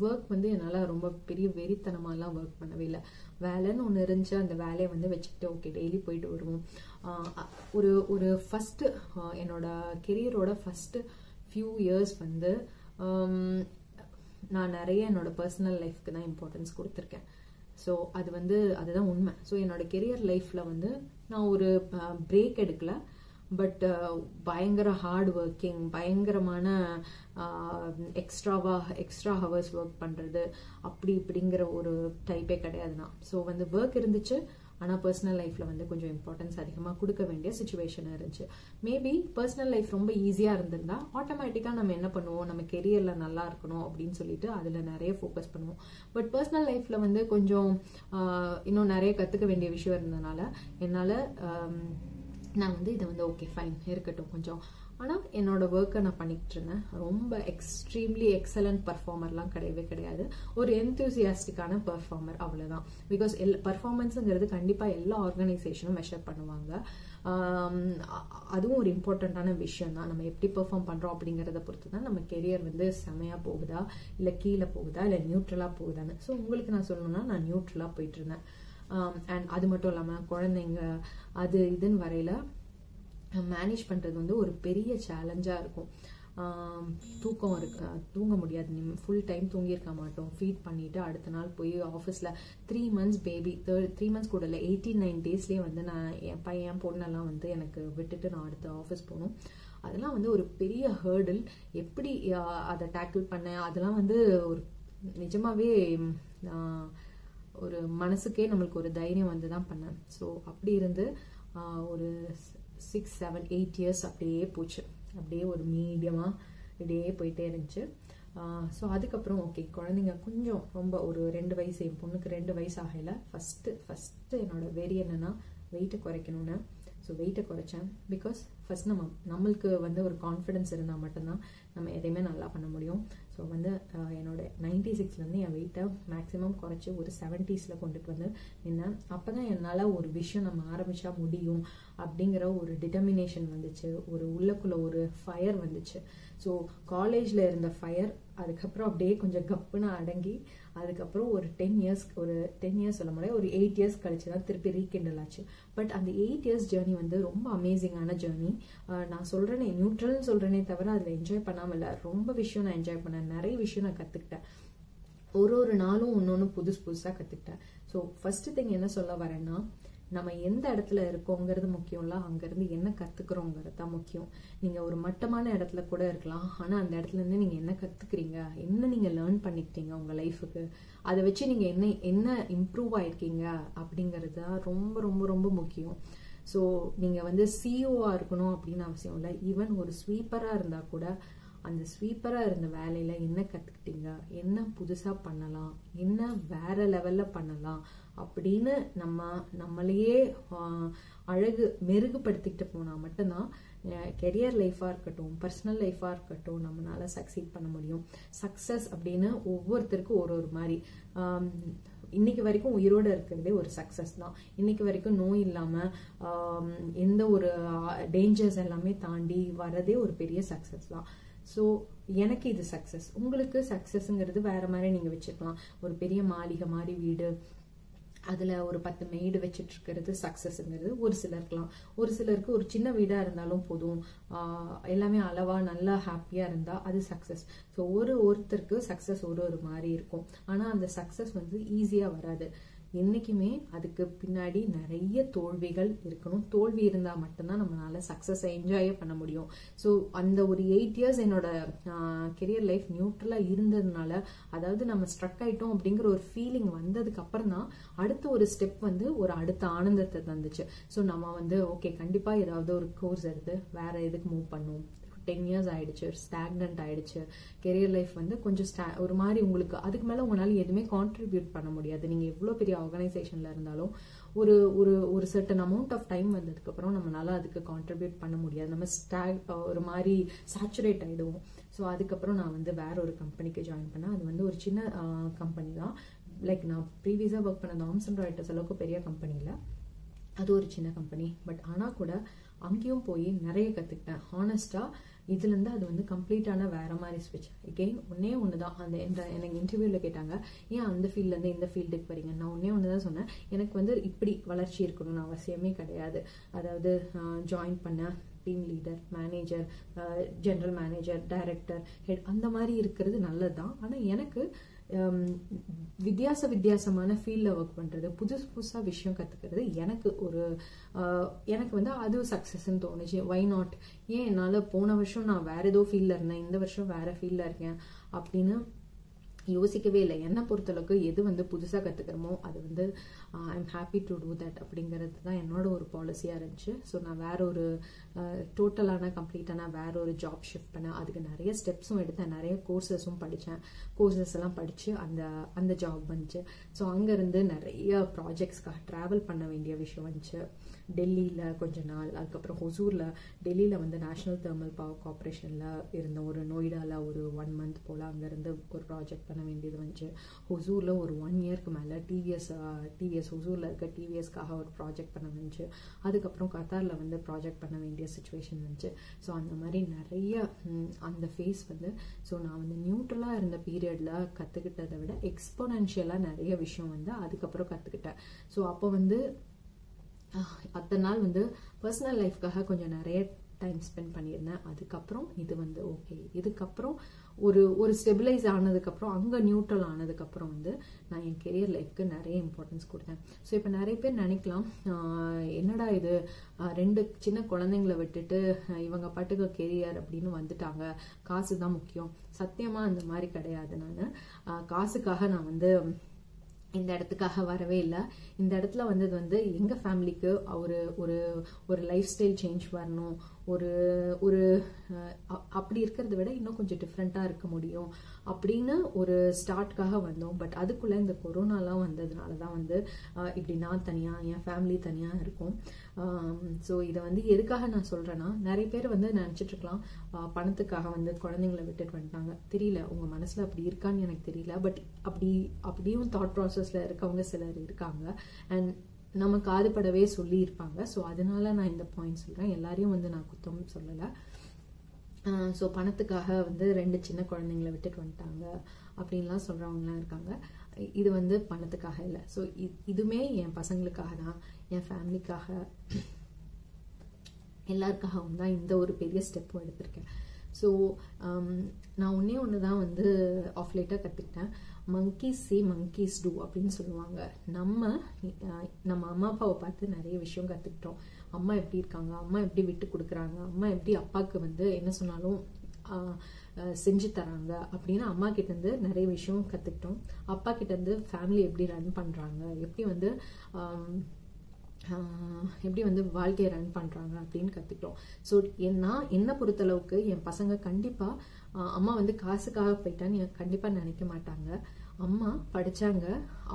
ஒர்க் வந்து என்னால் ரொம்ப பெரிய வெறித்தனமாலாம் ஒர்க் பண்ணவே இல்லை. வேலைன்னு ஒன்று இருந்துச்சு அந்த வேலையை வந்து வச்சுக்கிட்டு ஓகே டெய்லி போயிட்டு வருவோம். ஒரு ஒரு ஃபஸ்ட்டு என்னோட கெரியரோட ஃபஸ்ட்டு ஃபியூ இயர்ஸ் வந்து நான் நிறைய என்னோட பர்சனல் லைஃப்க்கு தான் இம்பார்ட்டன்ஸ் கொடுத்துருக்கேன். ஸோ அது வந்து அதுதான் உண்மை. ஸோ என்னோட கெரியர் லைஃப்பில் வந்து நான் ஒரு பிரேக் எடுக்கல. பட் uh, பயங்கர ஹார்ட் ஒர்க்கிங் பயங்கரமான எக்ஸ்ட்ராவா எக்ஸ்ட்ரா ஹவர்ஸ் ஒர்க் பண்ணுறது அப்படி இப்படிங்கிற ஒரு டைப்பே கிடையாது நான். ஸோ வந்து ஒர்க் இருந்துச்சு ஆனால் பர்சனல் லைஃப்பில் வந்து கொஞ்சம் இம்பார்ட்டன்ஸ் அதிகமாக கொடுக்க வேண்டிய சுச்சுவேஷன் இருந்துச்சு. மேபி பர்சனல் லைஃப் ரொம்ப ஈஸியாக இருந்திருந்தா ஆட்டோமேட்டிக்காக நம்ம என்ன பண்ணுவோம்? நம்ம கெரியரில் நல்லா இருக்கணும் அப்படின்னு சொல்லிட்டு அதில் நிறைய ஃபோக்கஸ் பண்ணுவோம். பட் பர்சனல் லைஃப்பில் வந்து கொஞ்சம் uh, இன்னும் நிறைய கற்றுக்க வேண்டிய விஷயம் இருந்ததுனால என்னால் um, நான் வந்து இதை வந்து ஓகே ஃபைன் இருக்கட்டும் கொஞ்சம். ஆனால் என்னோட ஒர்க்கை நான் பண்ணிக்கிட்டு இருந்தேன் ரொம்ப எக்ஸ்ட்ரீம்லி எக்ஸலண்ட் பர்ஃபார்மர்லாம் கிடையவே கிடையாது. ஒரு என்தூசியாஸ்டிக்கான பர்ஃபார்மர் அவ்வளோதான் பிகாஸ் எல் பர்ஃபார்மன்ஸுங்கிறது கண்டிப்பாக எல்லா ஆர்கனைசேஷனும் மெஷர் பண்ணுவாங்க. அதுவும் ஒரு இம்பார்ட்டண்ட்டான விஷயம் தான். நம்ம எப்படி பெர்ஃபார்ம் பண்ணுறோம் அப்படிங்கிறத பொறுத்து தான் நம்ம கெரியர் வந்து செமையாக போகுதா? இல்லை கீழே போகுதா? இல்லை நியூட்ரலாக போகுதான்னு. ஸோ உங்களுக்கு நான் சொல்லணும்னா நான் நியூட்ரலாக போயிட்டு இருந்தேன் Um, அண்ட் அது மட்டும் இல்லாமல் குழந்தைங்க அது இதுன்னு வரையில மேனேஜ் பண்ணுறது வந்து ஒரு பெரிய சேலஞ்சாக இருக்கும். Um, தூக்கம் இருக்கு தூங்க முடியாது. நிம் ஃபுல் டைம் தூங்கியிருக்க மாட்டோம். ஃபீட் பண்ணிவிட்டு அடுத்த நாள் போய் ஆஃபீஸில் three months baby third three months கூட இல்லை எயிட்டீன் நைன் டேஸ்லேயே வந்து நான் என் பையன் பொண்ணெல்லாம் வந்து எனக்கு விட்டுட்டு நான் அடுத்த ஆஃபீஸ் போகணும். அதெல்லாம் வந்து ஒரு பெரிய ஹேர்டில் எப்படி அதை டேக்கிள் பண்ணேன் அதெல்லாம் வந்து ஒரு நிஜமாகவே ஒரு மனசுக்கே நம்மளுக்கு ஒரு தைரியம் வந்து தான் பண்ணேன் ஸோ அப்படி இருந்து ஒரு சிக்ஸ் செவன் எயிட் இயர்ஸ் அப்படியே போச்சு. அப்படியே ஒரு மீடியமாக இப்படியே போயிட்டே இருந்துச்சு. ஸோ அதுக்கப்புறம் ஓகே குழந்தைங்க கொஞ்சம் ரொம்ப ஒரு ரெண்டு வயசு என் பொண்ணுக்கு ரெண்டு வயசு ஆகல. ஃபஸ்ட்டு ஃபஸ்ட்டு என்னோட வெறி என்னென்னா வெயிட்டை குறைக்கணும்னு. ஸோ வெயிட்டை குறைச்சேன். பிகாஸ் ஃபஸ்ட் நம்ம நம்மளுக்கு வந்து ஒரு கான்ஃபிடென்ஸ் இருந்தால் மட்டும்தான் நம்ம எதையுமே நல்லா பண்ண முடியும். ஸோ வந்து என்னோட நைன்டி சிக்ஸ்லேருந்து என் வெயிட்டை மேக்ஸிமம் குறைச்சி ஒரு செவன்ட்டீஸில் கொண்டுட்டு வந்து நின்னேன். அப்போ தான் என்னால் ஒரு விஷயம் நம்ம ஆரம்பித்தா முடியும். அப்படிங்கிற ஒரு டிட்டர்மினேஷன் வந்துச்சு ஒரு உள்ளக்குள்ள ஒரு ஃபயர் வந்துச்சு. ஸோ காலேஜில் இருந்த ஃபயர் அதுக்கப்புறம் அப்படியே கொஞ்சம் கப்புன்னு அடங்கி அதுக்கப்புறம் ஒரு டென் இயர்ஸ் ஒரு டென் இயர்ஸ் சொல்ல முடியாது ஒரு எயிட் இயர்ஸ் கழிச்சு தான் திருப்பி ரீகிண்டல் ஆச்சு. பட் அந்த எயிட் இயர்ஸ் ஜேர்னி வந்து ரொம்ப அமேசிங்கான ஜேர்னி நான் சொல்கிறேனே நியூட்ரல்னு சொல்கிறேனே தவிர அதில் என்ஜாய் பண்ணாமல் இல்லை ரொம்ப விஷயம் நான் என்ஜாய் பண்ணேன். நிறைய விஷயம் நான் கற்றுக்கிட்டேன் ஒரு ஒரு நாளும் ஒன்று ஒன்று புதுசு புதுசாக கற்றுக்கிட்டேன் ஸோ ஃபஸ்ட்டு திங் என்ன சொல்ல வரேன்னா நம்ம எந்த இடத்துல இருக்கோங்கிறது முக்கியம் இல்லை அங்கேருந்து என்ன கற்றுக்குறோங்கிறது தான் முக்கியம். நீங்கள் ஒரு மட்டமான இடத்துல கூட இருக்கலாம் ஆனால் அந்த இடத்துலேருந்து நீங்கள் என்ன கற்றுக்குறீங்க என்ன நீங்கள் லேர்ன் பண்ணிக்கிட்டீங்க உங்கள் லைஃபுக்கு அதை வச்சு நீங்கள் என்ன என்ன இம்ப்ரூவ் ஆயிருக்கீங்க அப்படிங்கிறது தான் ரொம்ப ரொம்ப ரொம்ப முக்கியம். ஸோ நீங்கள் வந்து சிஓவாக இருக்கணும் அப்படின்னு அவசியம் இல்லை. ஈவன் ஒரு ஸ்வீப்பராக இருந்தால் கூட அந்த ஸ்வீப்பராக இருந்த வேலையில் என்ன கற்றுக்கிட்டீங்க என்ன புதுசாக பண்ணலாம் என்ன வேற லெவலில் பண்ணலாம் அப்படின்னு நம்ம நம்மளையே அழகு மெருகுபடுத்திக்கிட்டு போனால் மட்டும்தான் கெரியர் லைஃபாக இருக்கட்டும் பர்சனல் லைஃபாக இருக்கட்டும் நம்மளால சக்சீட் பண்ண முடியும். சக்ஸஸ் அப்படின்னு ஒவ்வொருத்தருக்கும் ஒரு ஒரு மாதிரி. இன்னைக்கு வரைக்கும் உயிரோட இருக்கிறதே ஒரு சக்ஸஸ் தான். இன்னைக்கு வரைக்கும் நோய் இல்லாமல் எந்த ஒரு டேஞ்சர்ஸ் எல்லாமே தாண்டி வரதே ஒரு பெரிய சக்ஸஸ் தான். ஸோ எனக்கு இது சக்ஸஸ் உங்களுக்கு சக்ஸஸ்ங்கிறது வேற மாதிரி நீங்கள் வச்சுக்கலாம். ஒரு பெரிய மாளிகை மாதிரி வீடு அதில் ஒரு பத்து மெய்டு வச்சுட்டு இருக்கிறது சக்ஸஸ்ங்கிறது ஒரு சிலருக்குலாம். ஒரு சிலருக்கு ஒரு சின்ன வீடாக இருந்தாலும் போதும். எல்லாமே அளவாக நல்லா ஹாப்பியாக இருந்தால் அது சக்ஸஸ் ஸோ ஒரு ஒருத்தருக்கு சக்ஸஸ் ஒரு ஒரு மாதிரி இருக்கும். ஆனால் அந்த சக்ஸஸ் வந்து ஈஸியாக வராது. என்றைக்குமே அதுக்கு பின்னாடி நிறைய தோல்விகள் இருக்கணும். தோல்வி இருந்தால் மட்டும்தான் நம்மளால சக்ஸஸை என்ஜாயே பண்ண முடியும். ஸோ அந்த ஒரு எயிட் இயர்ஸ் என்னோட கெரியர் லைஃப் நியூட்ரலாக இருந்ததுனால அதாவது நம்ம ஸ்ட்ரக் ஆயிட்டோம் அப்படிங்கிற ஒரு ஃபீலிங் வந்ததுக்கு அப்புறம் தான் அடுத்த ஒரு ஸ்டெப் வந்து ஒரு அடுத்த ஆனந்தத்தை தந்துச்சு. ஸோ நம்ம வந்து ஓகே கண்டிப்பாக ஏதாவது ஒரு கோர்ஸ் எடுத்து வேற எதுக்கு மூவ் பண்ணும்? டென் இயர்ஸ் ஆயிடுச்சு ஸ்டாக்னன்ட் ஆயிடுச்சு. கெரியர் லைஃப் வந்து கொஞ்சம் ஸ்டா ஒரு மாதிரி உங்களுக்கு அதுக்கு மேலே உங்களால் எதுவுமே கான்ட்ரிபியூட் பண்ண முடியாது. நீங்கள் எவ்வளோ பெரிய ஆர்கனைசேஷனில் இருந்தாலும் ஒரு ஒரு ஒரு சர்டன் அமௌண்ட் ஆஃப் டைம் வந்ததுக்கப்புறம் நம்மளால அதுக்கு கான்ட்ரிபியூட் பண்ண முடியாது. நம்ம ஸ்டாக் ஒரு மாதிரி சேச்சுரேட் ஆகிடுவோம் ஸோ அதுக்கப்புறம் நான் வந்து வேற ஒரு கம்பெனிக்கு ஜாயின் பண்ணேன். அது வந்து ஒரு சின்ன கம்பெனி தான். லைக் நான் ப்ரீவியஸாக ஒர்க் பண்ண தாம்சன் ராய்டர்ஸ் அளவுக்கு பெரிய கம்பெனியில் அது ஒரு சின்ன கம்பெனி பட் ஆனால் கூட அங்கேயும் போய் நிறைய கற்றுக்கிட்டேன் ஹானஸ்ட்டாக இதுலேருந்து அது வந்து கம்ப்ளீட்டான வேற மாதிரி ஸ்விட்ச் எகெயின் ஒன்னே ஒன்று தான் அந்த என்ற- எனக்கு இன்டர்வியூவில் கேட்டாங்க ஏன் அந்த ஃபீல்ட்லேருந்து இந்த ஃபீல்டுக்கு வரீங்க? நான் ஒன்னே ஒன்று தான் சொன்னேன். எனக்கு வந்து இப்படி வளர்ச்சி இருக்கணும்னு அவசியமே கிடையாது. அதாவது ஜாயின் பண்ண team leader manager general manager director head அந்த மாதிரி இருக்கிறது நல்லது தான் ஆனால் எனக்கு Um, வித்தியாச வித்தியாசமான ஃபீல்டில் ஒர்க் பண்ணுறது புதுசு புதுசாக விஷயம் கற்றுக்கிறது எனக்கு ஒரு uh, எனக்கு வந்து அது சக்ஸஸ்ன்னு தோணுச்சு. வை நாட் ஏன் என்னால் போன வருஷம் நான் வேறு ஏதோ ஃபீல்டில் இருந்தேன் இந்த வருஷம் வேறு ஃபீல்டில் இருக்கேன் அப்படின்னு யோசிக்கவே இல்லை. என்னை பொறுத்தளவுக்கு எது வந்து புதுசாக கற்றுக்கிறோமோ அது வந்து I am happy to do that அப்படிங்கிறது தான் என்னோட ஒரு பாலிசியாக இருந்துச்சு. ஸோ நான் வேற ஒரு டோட்டலான கம்ப்ளீட்டான வேற ஒரு ஜாப் ஷிஃப்ட் பண்ணேன் அதுக்கு நிறைய ஸ்டெப்ஸும் எடுத்தேன். நிறைய கோர்சஸும் படித்தேன் கோர்சஸ் எல்லாம் படித்து அந்த அந்த ஜாப் வந்துச்சு. ஸோ அங்கேருந்து நிறைய ப்ராஜெக்ட்ஸ்க்காக ட்ராவல் பண்ண வேண்டிய விஷயம் வந்துச்சு. டெல்லியில் கொஞ்ச நாள் அதுக்கப்புறம் ஹொசூரில் டெல்லியில் வந்து நேஷனல் தெர்மல் பவர் கார்பரேஷனில் இருந்த ஒரு நொய்டாவில் ஒரு ஒன் மந்த் போல் அங்கேருந்து ஒரு ப்ராஜெக்ட் பண்ண வேண்டியது வந்துச்சு. ஹொசூரில் ஒரு ஒன் இயர்க்கு மேலே டிவிஎஸ் டிவிஎஸ் ஹொசூரில் இருக்க டிவிஎஸ்க்காக ஒரு ப்ராஜெக்ட் பண்ண வந்துச்சு. அதுக்கப்புறம் கத்தாரில் வந்து ப்ராஜெக்ட் பண்ண வேண்டிய சுச்சுவேஷன் வந்துச்சு. ஸோ அந்த மாதிரி நிறைய அந்த ஃபேஸ் வந்து ஸோ நான் வந்து நியூட்ரலாக இருந்த பீரியடில் கற்றுக்கிட்டதை விட எக்ஸ்போனன்ஷியலாக நிறைய விஷயம் வந்து அதுக்கப்புறம் கற்றுக்கிட்டேன் ஸோ அப்போ வந்து அத்தனை நாள் வந்து பர்சனல் லைஃப்காக கொஞ்சம் நிறைய டைம் ஸ்பெண்ட் பண்ணியிருந்தேன். அதுக்கப்புறம் இது வந்து ஓகே இதுக்கப்புறம் ஒரு ஒரு ஸ்டெபிலைஸ் ஆனதுக்கப்புறம் அங்கே நியூட்ரல் ஆனதுக்கப்புறம் வந்து நான் என் கெரியர் லைஃப்க்கு நிறைய இம்பார்ட்டன்ஸ் கொடுத்தேன். ஸோ இப்போ நிறைய பேர் நினைக்கலாம் என்னடா இது ரெண்டு சின்ன குழந்தைங்களை விட்டுட்டு இவங்க பாட்டுக்கு கெரியர் அப்படின்னு வந்துட்டாங்க. காசு தான் முக்கியம். சத்தியமாக அந்த மாதிரி கிடையாது நான். காசுக்காக நான் வந்து இந்த இடத்துக்காக வரவே இல்லை. இந்த இடத்துல வந்தது வந்து எங்கள் ஃபேமிலிக்கு ஒரு ஒரு ஒரு லைஃப் ஸ்டைல் சேஞ்ச் வரணும். ஒரு ஒரு அப்படி இருக்கிறத விட இன்னும் கொஞ்சம் டிஃப்ரெண்ட்டாக இருக்க முடியும். அப்படின்னு ஒரு ஸ்டார்ட்காக வந்தோம். பட் அதுக்குள்ளே இந்த கொரோனாலாம் வந்ததுனால தான் வந்து இப்படி நான் தனியாக என் ஃபேமிலி தனியாக இருக்கும். ஸோ இதை வந்து எதுக்காக நான் சொல்கிறேன்னா நிறைய பேர் வந்து நினச்சிட்டு இருக்கலாம். பணத்துக்காக வந்து குழந்தைங்களை விட்டுட்டு வந்துட்டாங்க. தெரியல உங்கள் மனசில் அப்படி இருக்கான்னு எனக்கு தெரியல. பட் அப்படி அப்படியும் தாட் ப்ராசஸில் இருக்கவங்க சிலர் இருக்காங்க. அண்ட் நம்ம காதுபடவே சொல்லியிருப்பாங்க. ஸோ அதனால நான் இந்த பாயிண்ட் சொல்கிறேன் எல்லாரையும் வந்து நான் குத்தம் சொல்லலை. ஸோ பணத்துக்காக வந்து ரெண்டு சின்ன குழந்தைங்கள விட்டுட்டு வந்துட்டாங்க அப்படின்லாம் சொல்கிறவங்களாம் இருக்காங்க. இது வந்து பணத்துக்காக இல்லை. ஸோ இதுவுமே என் பசங்களுக்காக தான் என் ஃபேமிலிக்காக எல்லாருக்காகவும் தான் இந்த ஒரு பெரிய ஸ்டெப்பும் எடுத்திருக்கேன். ஸோ நான் ஒன்றே ஒன்று தான் வந்து ஆஃப் லேட்டாக கற்றுக்கிட்டேன் மங்கீஸ் சி மங்கீஸ் டூ அப்படின்னு சொல்லுவாங்க. நம்ம நம்ம அம்மா அப்பாவை பார்த்து நிறைய விஷயம் கற்றுக்கிட்டோம் அம்மா எப்படி இருக்காங்க? அம்மா எப்படி விட்டு கொடுக்குறாங்க? அம்மா எப்படி அப்பாவுக்கு வந்து என்ன சொன்னாலும் செஞ்சு தராங்க? அப்படின்னு அம்மா கிட்டேருந்து நிறைய விஷயம் கற்றுக்கிட்டோம் அப்பா கிட்டேருந்து ஃபேமிலி எப்படி ரன் பண்ணுறாங்க எப்படி வந்து எப்படி வந்து வாழ்க்கையை ரன் பண்ணுறாங்க அப்படின்னு கற்றுக்கிட்டோம் ஸோ நான் என்னை பொறுத்தளவுக்கு என் பசங்க கண்டிப்பாக அம்மா வந்து காசுக்காக போயிட்டான்னு கண்டிப்பாக நினைக்க மாட்டாங்க. அம்மா படித்தாங்க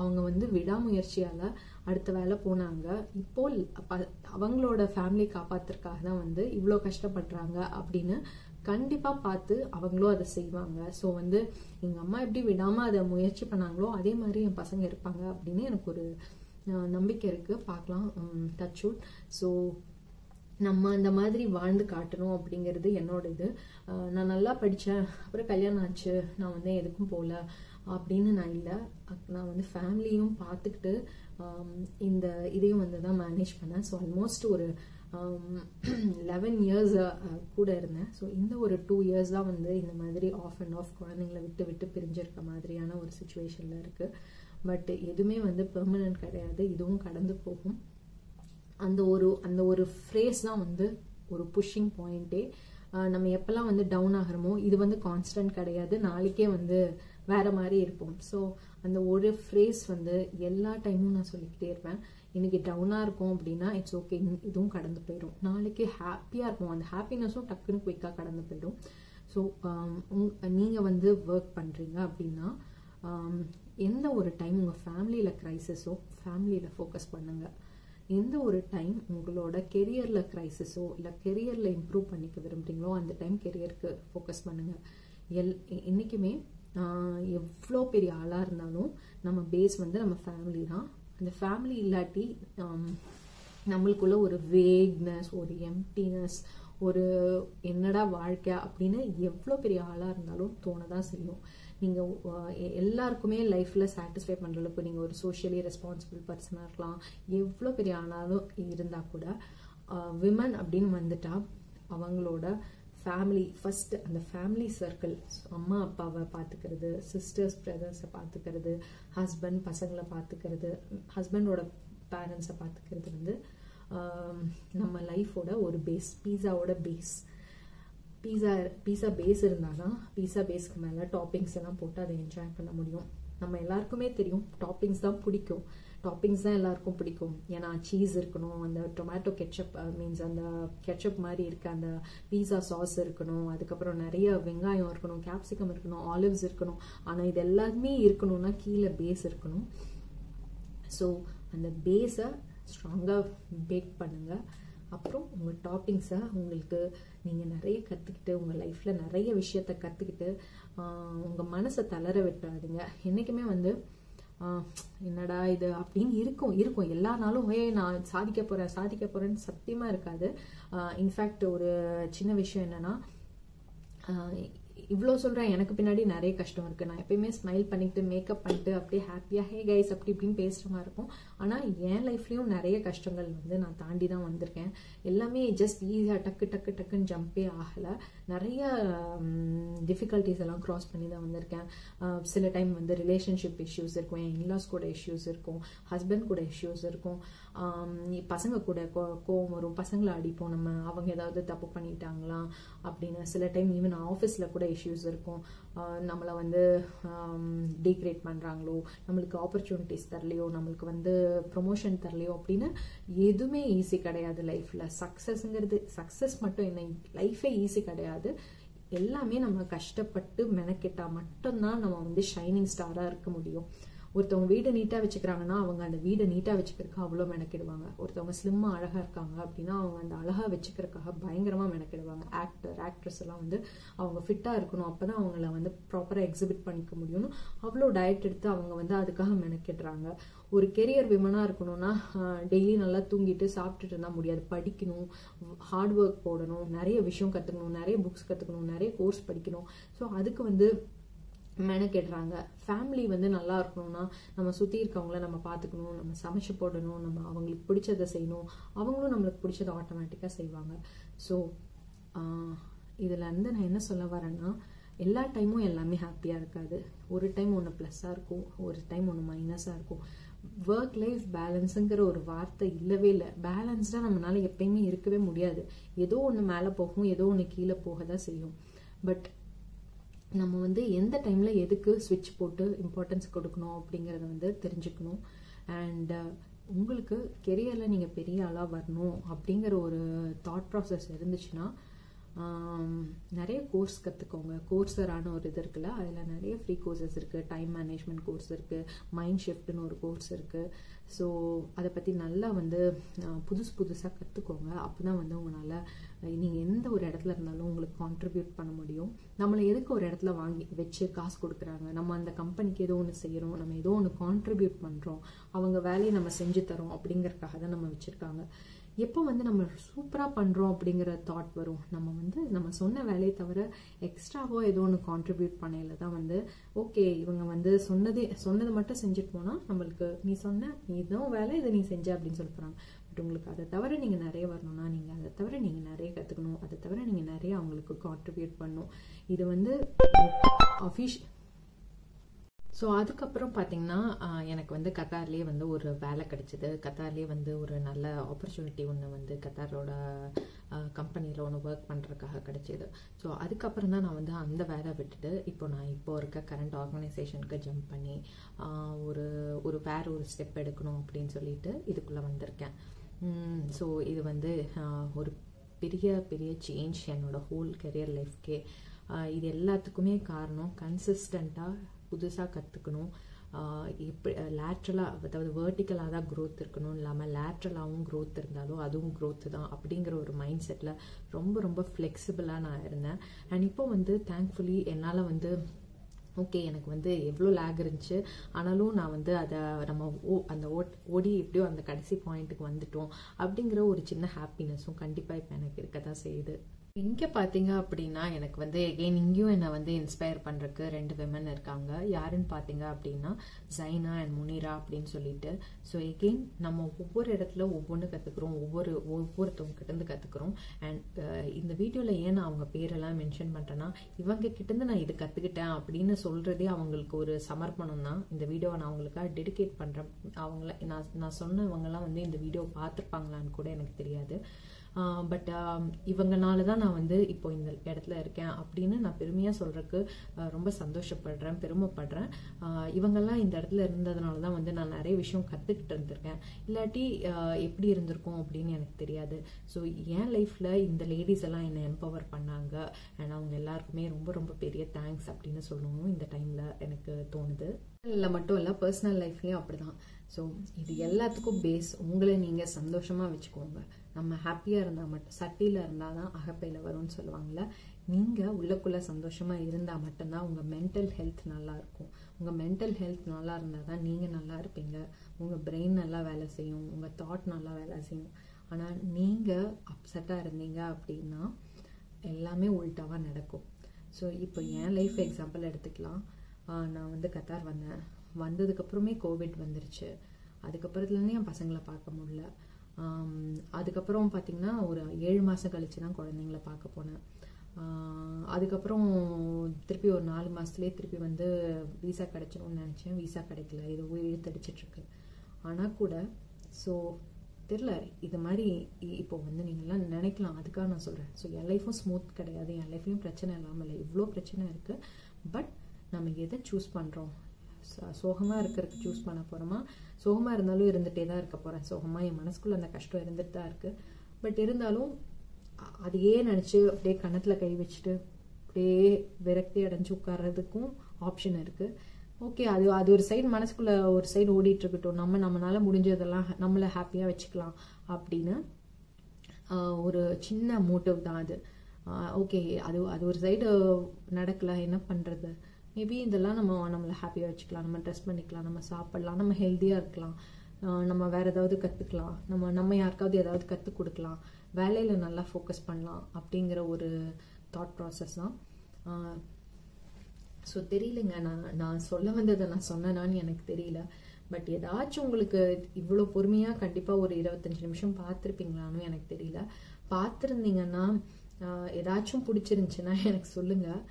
அவங்க வந்து விடாமுயற்சியால் அடுத்த வேலை போனாங்க. இப்போ அவங்களோட ஃபேமிலி காப்பாத்துறதுக்காக தான் வந்து இவ்வளோ கஷ்டப்படுறாங்க அப்படின்னு கண்டிப்பாக பார்த்து அவங்களும் அதை செய்வாங்க. ஸோ வந்து எங்கள் அம்மா எப்படி விடாமல் அதை முயற்சி பண்ணாங்களோ அதே மாதிரி என் பசங்க இருப்பாங்க அப்படின்னு எனக்கு ஒரு நம்பிக்கை இருக்குது பார்க்கலாம். டச்வுட் ஸோ நம்ம அந்த மாதிரி வாழ்ந்து காட்டணும் அப்படிங்கிறது என்னோட இது. நான் நல்லா படித்தேன் அப்புறம் கல்யாணம் ஆச்சு. நான் வந்து எதுக்கும் போகல அப்படின்னு நான் இல்லை. நான் வந்து ஃபேமிலியும் பார்த்துக்கிட்டு இந்த இதையும் வந்து தான் மேனேஜ் பண்ணேன். ஸோ ஆல்மோஸ்ட் ஒரு லெவன் இயர்ஸ் கூட இருந்தேன். ஸோ இந்த ஒரு டூ இயர்ஸ் தான் வந்து இந்த மாதிரி ஆஃப் அண்ட் ஆஃப் குழந்தைங்களை விட்டு விட்டு பிரிஞ்சிருக்க மாதிரியான ஒரு சுச்சுவேஷனில் இருக்குது பட் எதுவுமே வந்து பெர்மனன்ட் கிடையாது. இதுவும் கடந்து போகும். அந்த ஒரு அந்த ஒரு ஃப்ரேஸ் தான் வந்து ஒரு புஷ்ஷிங் பாயிண்ட்டே நம்ம எப்போல்லாம் வந்து டவுன் ஆகிறோமோ இது வந்து கான்ஸ்டன்ட் கிடையாது. நாளைக்கே வந்து வேற மாதிரி இருப்போம் ஸோ அந்த ஒரு ஃப்ரேஸ் வந்து எல்லா டைமும் நான் சொல்லிக்கிட்டே இருப்பேன். இன்னைக்கு டவுனாக இருக்கும் அப்படின்னா இட்ஸ் ஓகே இதுவும் கடந்து போயிடும் நாளைக்கு ஹாப்பியாக இருக்கும். அந்த ஹாப்பினஸும் டக்குன்னு குயிக்காக கடந்து போயிடும் ஸோ um, நீங்கள் வந்து ஒர்க் பண்ணுறீங்க அப்படின்னா um, எந்த ஒரு டைம் உங்கள் ஃபேமிலியில் க்ரைசஸோ ஃபேமிலியில் ஃபோக்கஸ் பண்ணுங்கள் எந்த ஒரு டைம் உங்களோட கெரியரில் க்ரைசஸோ இல்லை கெரியரில் இம்ப்ரூவ் பண்ணிக்க விரும்புகிறீங்களோ அந்த டைம் கெரியருக்கு ஃபோக்கஸ் பண்ணுங்கள் எல் என்றைக்குமே எவ்வளோ பெரிய ஆளாக இருந்தாலும் நம்ம பேஸ் வந்து நம்ம ஃபேமிலி தான். அந்த ஃபேமிலி இல்லாட்டி நம்மளுக்குள்ள ஒரு வேக்னஸ் ஒரு எம்டினஸ் ஒரு என்னடா வாழ்க்கை அப்படின்னு எவ்வளோ பெரிய ஆளாக இருந்தாலும் தோண தான் செய்யும் நீங்கள் எல்லாருக்குமே லைஃப்பில் சாட்டிஸ்ஃபை பண்ணுற அளவுக்கு நீங்கள் ஒரு சோஷியலி ரெஸ்பான்சிபிள் பர்சனாக இருக்கலாம். எவ்வளோ பெரிய ஆனாலும் இருந்தால் கூட விமன் அப்படின்னு வந்துட்டா அவங்களோட ஃபேமிலி ஃபஸ்ட்டு அந்த ஃபேமிலி சர்க்கிள் அம்மா அப்பாவை பார்த்துக்கிறது சிஸ்டர்ஸ் பிரதர்ஸை பார்த்துக்கிறது ஹஸ்பண்ட் பசங்களை பார்த்துக்கிறது ஹஸ்பண்டோட பேரண்ட்ஸை பார்த்துக்கிறது வந்து நம்ம லைஃபோட ஒரு பேஸ் பீஸாவோட பேஸ் பீஸா பீஸா பேஸ் இருந்தால் தான் பீஸா பேஸ்க்கு மேலே டாப்பிங்ஸ் எல்லாம் போட்டு அதை என்ஜாய் பண்ண முடியும். நம்ம எல்லாருக்குமே தெரியும் டாப்பிங்ஸ் தான் பிடிக்கும். டாப்பிங்ஸ் தான் எல்லாருக்கும் பிடிக்கும். ஏன்னா சீஸ் இருக்கணும் அந்த டொமேட்டோ கெச்சப் மீன்ஸ் அந்த கெச்சப் மாதிரி இருக்க அந்த பீஸா சாஸ் இருக்கணும். அதுக்கப்புறம் நிறைய வெங்காயம் இருக்கணும் கேப்சிகம் இருக்கணும் ஆலிவ்ஸ் இருக்கணும். ஆனால் இது எல்லாருமே இருக்கணும்னா கீழே பேஸ் இருக்கணும். ஸோ அந்த பேஸை ஸ்ட்ராங்காக பேக் பண்ணுங்கள் அப்புறம் உங்கள் டாப்பிங்ஸை உங்களுக்கு நீங்கள் நிறைய கற்றுக்கிட்டு உங்கள் லைஃப்பில் நிறைய விஷயத்த கற்றுக்கிட்டு உங்கள் மனசை தளர விட்டாதுங்க. என்றைக்குமே வந்து என்னடா இது? அப்படின்னு இருக்கும் இருக்கும். எல்லா நாளும் ஏ நான் சாதிக்க போகிறேன் சாதிக்க போகிறேன்னு சத்தியமாக இருக்காது. இன்ஃபேக்ட் ஒரு சின்ன விஷயம் என்னென்னா இவ்வளோ சொல்கிறேன் எனக்கு பின்னாடி நிறைய கஷ்டம் இருக்குது நான் எப்பயுமே ஸ்மைல் பண்ணிட்டு மேக்கப் பண்ணிட்டு அப்படியே ஹாப்பியாக ஹே கைஸ் அப்படி இப்படின்னு பேசுகிற மாதிரி இருக்கும். ஆனால் என் லைஃப்லேயும் நிறைய கஷ்டங்கள் வந்து நான் தாண்டி தான் வந்திருக்கேன். எல்லாமே ஜஸ்ட் ஈஸியாக டக்கு டக்கு டக்குன்னு ஜம்பே ஆகலை. நிறைய டிஃபிகல்ட்டிஸ் எல்லாம் க்ராஸ் பண்ணி தான் வந்திருக்கேன். சில டைம் வந்து ரிலேஷன்ஷிப் இஷ்யூஸ் இருக்கும். என் இன்லாஸ் கூட இஷ்யூஸ் இருக்கும். ஹஸ்பண்ட் கூட இஷ்யூஸ் இருக்கும். பசங்க கூட கோ- கோவம் வரும். பசங்களை அடிப்போம். நம்ம அவங்க ஏதாவது தப்பு பண்ணிட்டாங்களா? அப்படின்னு. சில டைம் ஈவன் ஆஃபீஸில் கூட இஷ்யூஸ் இருக்கும். நம்மளை வந்து டீக்ரேட் பண்ணுறாங்களோ நம்மளுக்கு ஆப்பர்ச்சுனிட்டிஸ் தரலையோ? நம்மளுக்கு வந்து ப்ரொமோஷன் தரலையோ? அப்படின்னு எதுவுமே ஈஸி கிடையாது லைஃப்பில் சக்ஸஸ்ங்கிறது சக்ஸஸ் மட்டும் என்ன லைஃபே ஈஸி கிடையாது. எல்லாமே நம்ம கஷ்டப்பட்டு மெனக்கெட்டால் மட்டும்தான் நம்ம வந்து ஷைனிங் ஸ்டாராக இருக்க முடியும். ஒருத்தவங்க வீடை நீட்டாக வச்சுக்கிறாங்கன்னா அவங்க அந்த வீடை நீட்டாக வச்சுக்கிறதுக்கு அவ்வளோ மெனக்கிடுவாங்க. ஒருத்தவங்க ஸ்லிம்மாக அழகாக இருக்காங்க அப்படின்னா அவங்க அந்த அழகாக வச்சுக்கிறதுக்காக பயங்கரமாக மெனக்கிடுவாங்க. ஆக்டர் ஆக்ட்ரஸ் எல்லாம் வந்து அவங்க ஃபிட்டாக இருக்கணும். அப்போ தான் அவங்கள வந்து ப்ராப்பராக எக்ஸிபிட் பண்ணிக்க முடியும்னு அவ்வளோ டயட் எடுத்து அவங்க வந்து அதுக்காக மெனக்கிடுறாங்க. ஒரு கெரியர் விமனாக இருக்கணும்னா டெய்லி நல்லா தூங்கிட்டு சாப்பிட்டுட்டு இருந்தால் முடியாது. படிக்கணும் ஹார்ட் ஒர்க் போடணும் நிறைய விஷயம் கற்றுக்கணும் நிறைய புக்ஸ் கற்றுக்கணும் நிறைய கோர்ஸ் படிக்கணும். ஸோ அதுக்கு வந்து மெனக்கெடுறாங்க ஃபேமிலி வந்து நல்லா இருக்கணும்னா நம்ம சுற்றி இருக்கவங்கள நம்ம பார்த்துக்கணும் நம்ம சமைச்சு போடணும் நம்ம அவங்களுக்கு பிடிச்சதை செய்யணும். அவங்களும் நம்மளுக்கு பிடிச்சதை ஆட்டோமேட்டிக்காக செய்வாங்க. ஸோ இதுலேருந்து நான் என்ன சொல்ல வரேன்னா எல்லா டைமும் எல்லாமே ஹாப்பியாக இருக்காது. ஒரு டைம் ஒன்று ப்ளஸ்ஸாக இருக்கும் ஒரு டைம் ஒன்று மைனஸாக இருக்கும். ஒர்க் லைஃப் பேலன்ஸுங்கிற ஒரு வார்த்தை இல்லவே இல்லை. பேலன்ஸ்டாக நம்மளால எப்பயுமே இருக்கவே முடியாது. ஏதோ ஒன்று மேலே போகும் ஏதோ ஒன்று கீழே போக தான் செய்யும். பட் நம்ம வந்து எந்த டைமில் எதுக்கு ஸ்விட்ச் போட்டு இம்பார்ட்டன்ஸ் கொடுக்கணும் அப்படிங்கிறத வந்து தெரிஞ்சுக்கணும். அண்ட் uh, உங்களுக்கு கெரியரில் நீங்கள் பெரிய ஆளாக வரணும் அப்படிங்கிற ஒரு தாட் ப்ராசஸ் இருந்துச்சுன்னா நிறைய கோர்ஸ் கற்றுக்கோங்க கோர்ஸரான ஒரு இது இருக்குல்ல அதில் நிறைய ஃப்ரீ கோர்சஸ் இருக்குது டைம் மேனேஜ்மெண்ட் கோர்ஸ் இருக்குது மைண்ட் ஷிஃப்ட்னு ஒரு கோர்ஸ் இருக்குது ஸோ அதை பற்றி நல்லா வந்து புதுசு புதுசாக கற்றுக்கோங்க அப்போ தான் வந்து உங்களால் நீங்கள் எந்த ஒரு இடத்துல இருந்தாலும் உங்களுக்கு கான்ட்ரிபியூட் பண்ண முடியும். நம்மளை எதுக்கு ஒரு இடத்துல வாங்கி வச்சு காசு கொடுக்குறாங்க? நம்ம அந்த கம்பெனிக்கு ஏதோ ஒன்று செய்கிறோம் நம்ம ஏதோ ஒன்று கான்ட்ரிபியூட் பண்ணுறோம் அவங்க வேலையை நம்ம செஞ்சு தரோம் அப்படிங்கறதுக்காக தான் நம்ம வச்சுருக்காங்க. எப்போ வந்து நம்ம சூப்பராக பண்ணுறோம் அப்படிங்கிற தாட் வரும்? நம்ம வந்து நம்ம சொன்ன வேலையை தவிர எக்ஸ்ட்ராவோ ஏதோ ஒன்று கான்ட்ரிபியூட் பண்ணையில தான் வந்து ஓகே இவங்க வந்து சொன்னதே சொன்னதை மட்டும் செஞ்சுட்டு போனால் நம்மளுக்கு நீ சொன்ன நீ இதுவும் வேலை இதை நீ செஞ்ச அப்படின்னு சொல்லி போகிறாங்க பட் உங்களுக்கு அதை தவிர நீங்கள் நிறைய வரணும்னா நீங்கள் அதை தவிர நீங்கள் நிறைய கற்றுக்கணும் அதை தவிர நீங்கள் நிறைய அவங்களுக்கு கான்ட்ரிபியூட் பண்ணும் இது வந்து அஃபிஷ் ஸோ அதுக்கப்புறம் பார்த்தீங்கன்னா எனக்கு வந்து கத்தார்லேயே வந்து ஒரு வேலை கிடைச்சிது. கத்தார்லேயே வந்து ஒரு நல்ல ஆப்பர்ச்சுனிட்டி ஒன்று வந்து கத்தாரோட கம்பெனியில் ஒன்று ஒர்க் பண்ணுறதுக்காக கிடைச்சிது. ஸோ அதுக்கப்புறம் தான் நான் வந்து அந்த வேலை விட்டுட்டு இப்போ நான் இப்போ இருக்க கரண்ட் ஆர்கனைசேஷனுக்கு ஜம்ப் பண்ணி ஒரு ஒரு வேறு ஒரு ஸ்டெப் எடுக்கணும் அப்படின்னு சொல்லிட்டு இதுக்குள்ளே வந்திருக்கேன். ஸோ இது வந்து ஒரு பெரிய பெரிய சேஞ்ச் என்னோட ஹோல் கெரியர் லைஃப்கே இது எல்லாத்துக்குமே காரணம் கன்சிஸ்டண்ட்டாக புதுசாக கற்றுக்கணும் எப்படி லேட்ரலாக அதாவது வேர்ட்டிக்கலாக தான் க்ரோத் இருக்கணும். இல்லாமல் லேட்ரலாகவும் க்ரோத் இருந்தாலும் அதுவும் க்ரோத்து தான் அப்படிங்கிற ஒரு மைண்ட் செட்டில் ரொம்ப ரொம்ப ஃப்ளெக்சிபிளாக நான் இருந்தேன். அண்ட் இப்போ வந்து தேங்க்ஃபுல்லி என்னால் வந்து ஓகே எனக்கு வந்து எவ்வளோ லேக் இருந்துச்சு. ஆனாலும் நான் வந்து அதை நம்ம ஓ அந்த ஓட் ஓடி எப்படியோ அந்த கடைசி பாயிண்ட்டுக்கு வந்துட்டோம். அப்படிங்கிற ஒரு சின்ன ஹாப்பினஸும் கண்டிப்பாக இப்போ எனக்கு இருக்க தான் செய்யுது. இங்கே பார்த்தீங்க அப்படின்னா எனக்கு வந்து எகெயின் இங்கேயும் என்னை வந்து இன்ஸ்பயர் பண்ணுறக்கு ரெண்டு விமன் இருக்காங்க. யாருன்னு பார்த்தீங்க அப்படின்னா ஜைனா அண்ட் முனிரா அப்படின்னு சொல்லிட்டு. ஸோ எகெயின் நம்ம ஒவ்வொரு இடத்துல ஒவ்வொன்று கற்றுக்குறோம் ஒவ்வொரு ஒவ்வொருத்தவங்க கிட்டேருந்து கற்றுக்குறோம் அண்ட் இந்த வீடியோவில் ஏன் நான் அவங்க பேரெல்லாம் மென்ஷன் பண்ணுறேன்னா இவங்க கிட்டேருந்து நான் இது கற்றுக்கிட்டேன் அப்படின்னு சொல்கிறதே அவங்களுக்கு ஒரு சமர்ப்பணம் தான். இந்த வீடியோவை நான் அவங்களுக்காக டெடிகேட் பண்ணுறேன் அவங்கள நான் நான் சொன்னவங்கலாம் வந்து இந்த வீடியோ பார்த்துருப்பாங்களான்னு கூட எனக்கு தெரியாது. பட் இவங்கனால தான் நான் வந்து இப்போ இந்த இடத்துல இருக்கேன் அப்படின்னு நான் பெருமையாக சொல்கிறதுக்கு ரொம்ப சந்தோஷப்படுறேன் பெருமைப்படுறேன். இவங்கெல்லாம் இந்த இடத்துல இருந்ததுனால தான் வந்து நான் நிறைய விஷயம் கற்றுக்கிட்டு இருந்திருக்கேன். இல்லாட்டி எப்படி இருந்திருக்கும் அப்படின்னு எனக்கு தெரியாது. ஸோ என் லைஃப்பில் இந்த லேடிஸ் எல்லாம் என்னை எம்பவர் பண்ணாங்க. அண்ட் அவங்க எல்லாருக்குமே ரொம்ப ரொம்ப பெரிய தேங்க்ஸ் அப்படின்னு சொல்லணும் இந்த டைமில் எனக்கு தோணுது. இல்லை மட்டும் இல்லை பர்சனல் லைஃப்லேயும் அப்படிதான். ஸோ இது எல்லாத்துக்கும் பேஸ் உங்களை நீங்கள் சந்தோஷமாக வச்சுக்கோங்க. நம்ம ஹாப்பியாக இருந்தால் மட்டும் சட்டியில் இருந்தால் தான் அகப்பையில் வரும்னு சொல்லுவாங்கள்ல நீங்கள் உள்ளக்குள்ளே சந்தோஷமாக இருந்தால் மட்டும்தான் உங்கள் மென்டல் ஹெல்த் நல்லா இருக்கும். உங்கள் மென்டல் ஹெல்த் நல்லா இருந்தால் தான் நீங்கள் நல்லா இருப்பீங்க. உங்கள் பிரெயின் நல்லா வேலை செய்யும். உங்கள் தாட் நல்லா வேலை செய்யும். ஆனால் நீங்கள் அப்செட்டாக இருந்தீங்க அப்படின்னா எல்லாமே உள்டாவாக நடக்கும். ஸோ இப்போ என் லைஃப் எக்ஸாம்பிள் எடுத்துக்கலாம். நான் வந்து கத்தார் வந்தேன். வந்ததுக்கப்புறமே கோவிட் வந்துருச்சு. அதுக்கப்புறத்துலேருந்து என் பசங்களை பார்க்க முடியல. அதுக்கப்புறம் பார்த்திங்கன்னா ஒரு ஏழு மாதம் கழிச்சு தான் குழந்தைங்கள பார்க்க போனேன். அதுக்கப்புறம் திருப்பி ஒரு நாலு மாதத்துலேயே திருப்பி வந்து விசா கிடைச்சணும்னு நினச்சேன். விசா கிடைக்கல. இது இழுத்தடிச்சிட்ருக்கு ஆனால் கூட ஸோ தெரில இது மாதிரி இ- இப்போ வந்து நீங்கள்லாம் நினைக்கலாம். அதுக்காக நான் சொல்கிறேன் ஸோ என் லைஃப்பும் ஸ்மூத் கிடையாது. என் லைஃப்லையும் பிரச்சனை இல்லாமல் இல்லை. இவ்வளோ பிரச்சனை இருக்குது பட் நம்ம எதை சூஸ் பண்ணுறோம் சோகமாக இருக்கிறதுக்கு சூஸ் பண்ண போகிறோமா சோகமாக இருந்தாலும் இருந்துகிட்டே தான் இருக்க போகிறேன் சோகமாக என் மனசுக்குள்ளே அந்த கஷ்டம் இருந்துட்டு தான் இருக்குது பட் இருந்தாலும் அதையே நினச்சி அப்படியே கணத்தில் கை வச்சுட்டு அப்படியே விரக்தி அடைஞ்சு உட்கார்றதுக்கும் ஆப்ஷன் இருக்குது ஓகே அது அது ஒரு சைடு மனசுக்குள்ளே ஒரு சைடு ஓடிட்டு இருக்கட்டும். நம்ம நம்மளால முடிஞ்சதெல்லாம் நம்மளை ஹாப்பியாக வச்சுக்கலாம் அப்படின்னு ஒரு சின்ன மோட்டிவ் தான் அது. ஓகே அது அது ஒரு சைடு நடக்கல. என்ன பண்ணுறது மேபி இதெல்லாம் நம்ம நம்மளை ஹாப்பியாக வச்சுக்கலாம். நம்ம ட்ரெஸ் பண்ணிக்கலாம். நம்ம சாப்பிடலாம். நம்ம ஹெல்த்தியாக இருக்கலாம். நம்ம வேறு ஏதாவது கற்றுக்கலாம் நம்ம நம்ம யாருக்காவது ஏதாவது கற்றுக் கொடுக்கலாம். வேலையில் நல்லா ஃபோக்கஸ் பண்ணலாம் அப்படிங்கிற ஒரு தாட் ப்ராசஸ் தான். ஸோ தெரியலங்க. நான் நான் சொல்ல வந்ததை நான் சொன்னேனான்னு எனக்கு தெரியல. பட் ஏதாச்சும் உங்களுக்கு இவ்வளோ பொறுமையாக கண்டிப்பாக ஒரு இருபத்தஞ்சு நிமிஷம் பார்த்துருப்பீங்களான்னு எனக்கு தெரியல. பார்த்துருந்தீங்கன்னா ஏதாச்சும் பிடிச்சிருந்துச்சுன்னா எனக்கு சொல்லுங்கள்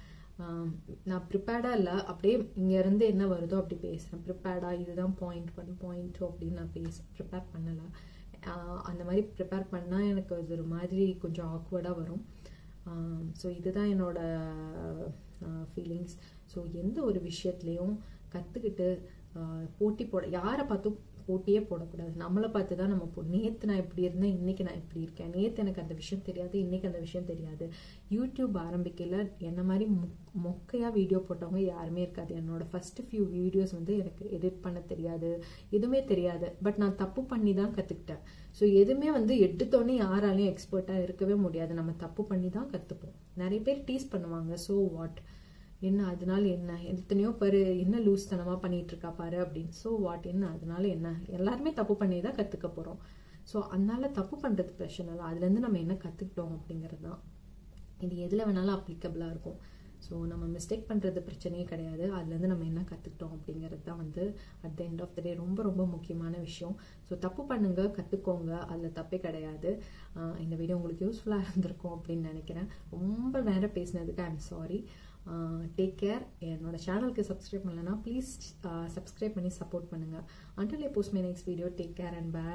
நான் ப்ரிப்பேர்டாக இல்லை அப்படியே இங்கேருந்து என்ன வருதோ அப்படி பேசுகிறேன் ப்ரிப்பேர்டாக இதுதான் பாயிண்ட் ஒன் பாயிண்ட் டூ அப்படின்னு நான் பேச ப்ரிப்பேர் பண்ணலை. அந்த மாதிரி ப்ரிப்பேர் பண்ணால் எனக்கு அது ஒரு மாதிரி கொஞ்சம் ஆக்வர்டாக வரும். ஸோ இதுதான் என்னோட ஃபீலிங்ஸ் ஸோ எந்த ஒரு விஷயத்துலையும் கற்றுக்கிட்டு போட்டி போட யாரை பார்த்தும் போட்டியே போடக்கூடாது. நம்மளை பார்த்து தான் நம்ம போ நேற்று நான் இப்படி இருந்தேன் இன்னைக்கு நான் இப்படி இருக்கேன். நேற்று எனக்கு அந்த விஷயம் தெரியாது இன்னைக்கு அந்த விஷயம் தெரியாது. யூடியூப் ஆரம்பிக்கையில் என்ன மாதிரி முக் மொக்கையாக வீடியோ போட்டவங்க யாருமே இருக்காது. என்னோடய ஃபஸ்ட்டு ஃபியூ வீடியோஸ் வந்து எனக்கு எடிட் பண்ண தெரியாது. எதுவுமே தெரியாது. பட் நான் தப்பு பண்ணி தான் கற்றுக்கிட்டேன் ஸோ எதுவுமே வந்து எடுத்தோடனே யாராலையும் எக்ஸ்பர்ட்டாக இருக்கவே முடியாது. நம்ம தப்பு பண்ணி தான் கற்றுப்போம் நிறைய பேர் டீஸ் பண்ணுவாங்க ஸோ வாட் என்ன அதனால என்ன? எத்தனையோ பேர் என்ன லூஸ் தனமாக பண்ணிட்டு இருக்கா பாரு அப்படின்னு. ஸோ வாட் என்ன? அதனால என்ன? எல்லாருமே தப்பு பண்ணி தான் கற்றுக்க போகிறோம் ஸோ அதனால தப்பு பண்ணுறது பிரச்சனை இல்லை. அதுலேருந்து நம்ம என்ன கற்றுக்கிட்டோம் அப்படிங்கிறது தான். இது எதில் வேணாலும் அப்ளிகபிளாக இருக்கும். ஸோ நம்ம மிஸ்டேக் பண்ணுறது பிரச்சனையே கிடையாது. அதுலேருந்து நம்ம என்ன கற்றுக்கிட்டோம் அப்படிங்கிறது தான் வந்து at the end of the day ரொம்ப ரொம்ப முக்கியமான விஷயம். ஸோ தப்பு பண்ணுங்க கற்றுக்கோங்க அதில் தப்பே கிடையாது. இந்த வீடியோ உங்களுக்கு யூஸ்ஃபுல்லாக இருந்திருக்கும் அப்படின்னு நினைக்கிறேன். ரொம்ப நேரம் பேசினதுக்கு I am sorry take care என்னோட சேனலுக்கு சப்ஸ்கிரைப் பண்ணலன்னா ப்ளீஸ் சப்ஸ்கிரைப் பண்ணி சப்போர்ட் பண்ணுங்கள் until post my next video take care and bye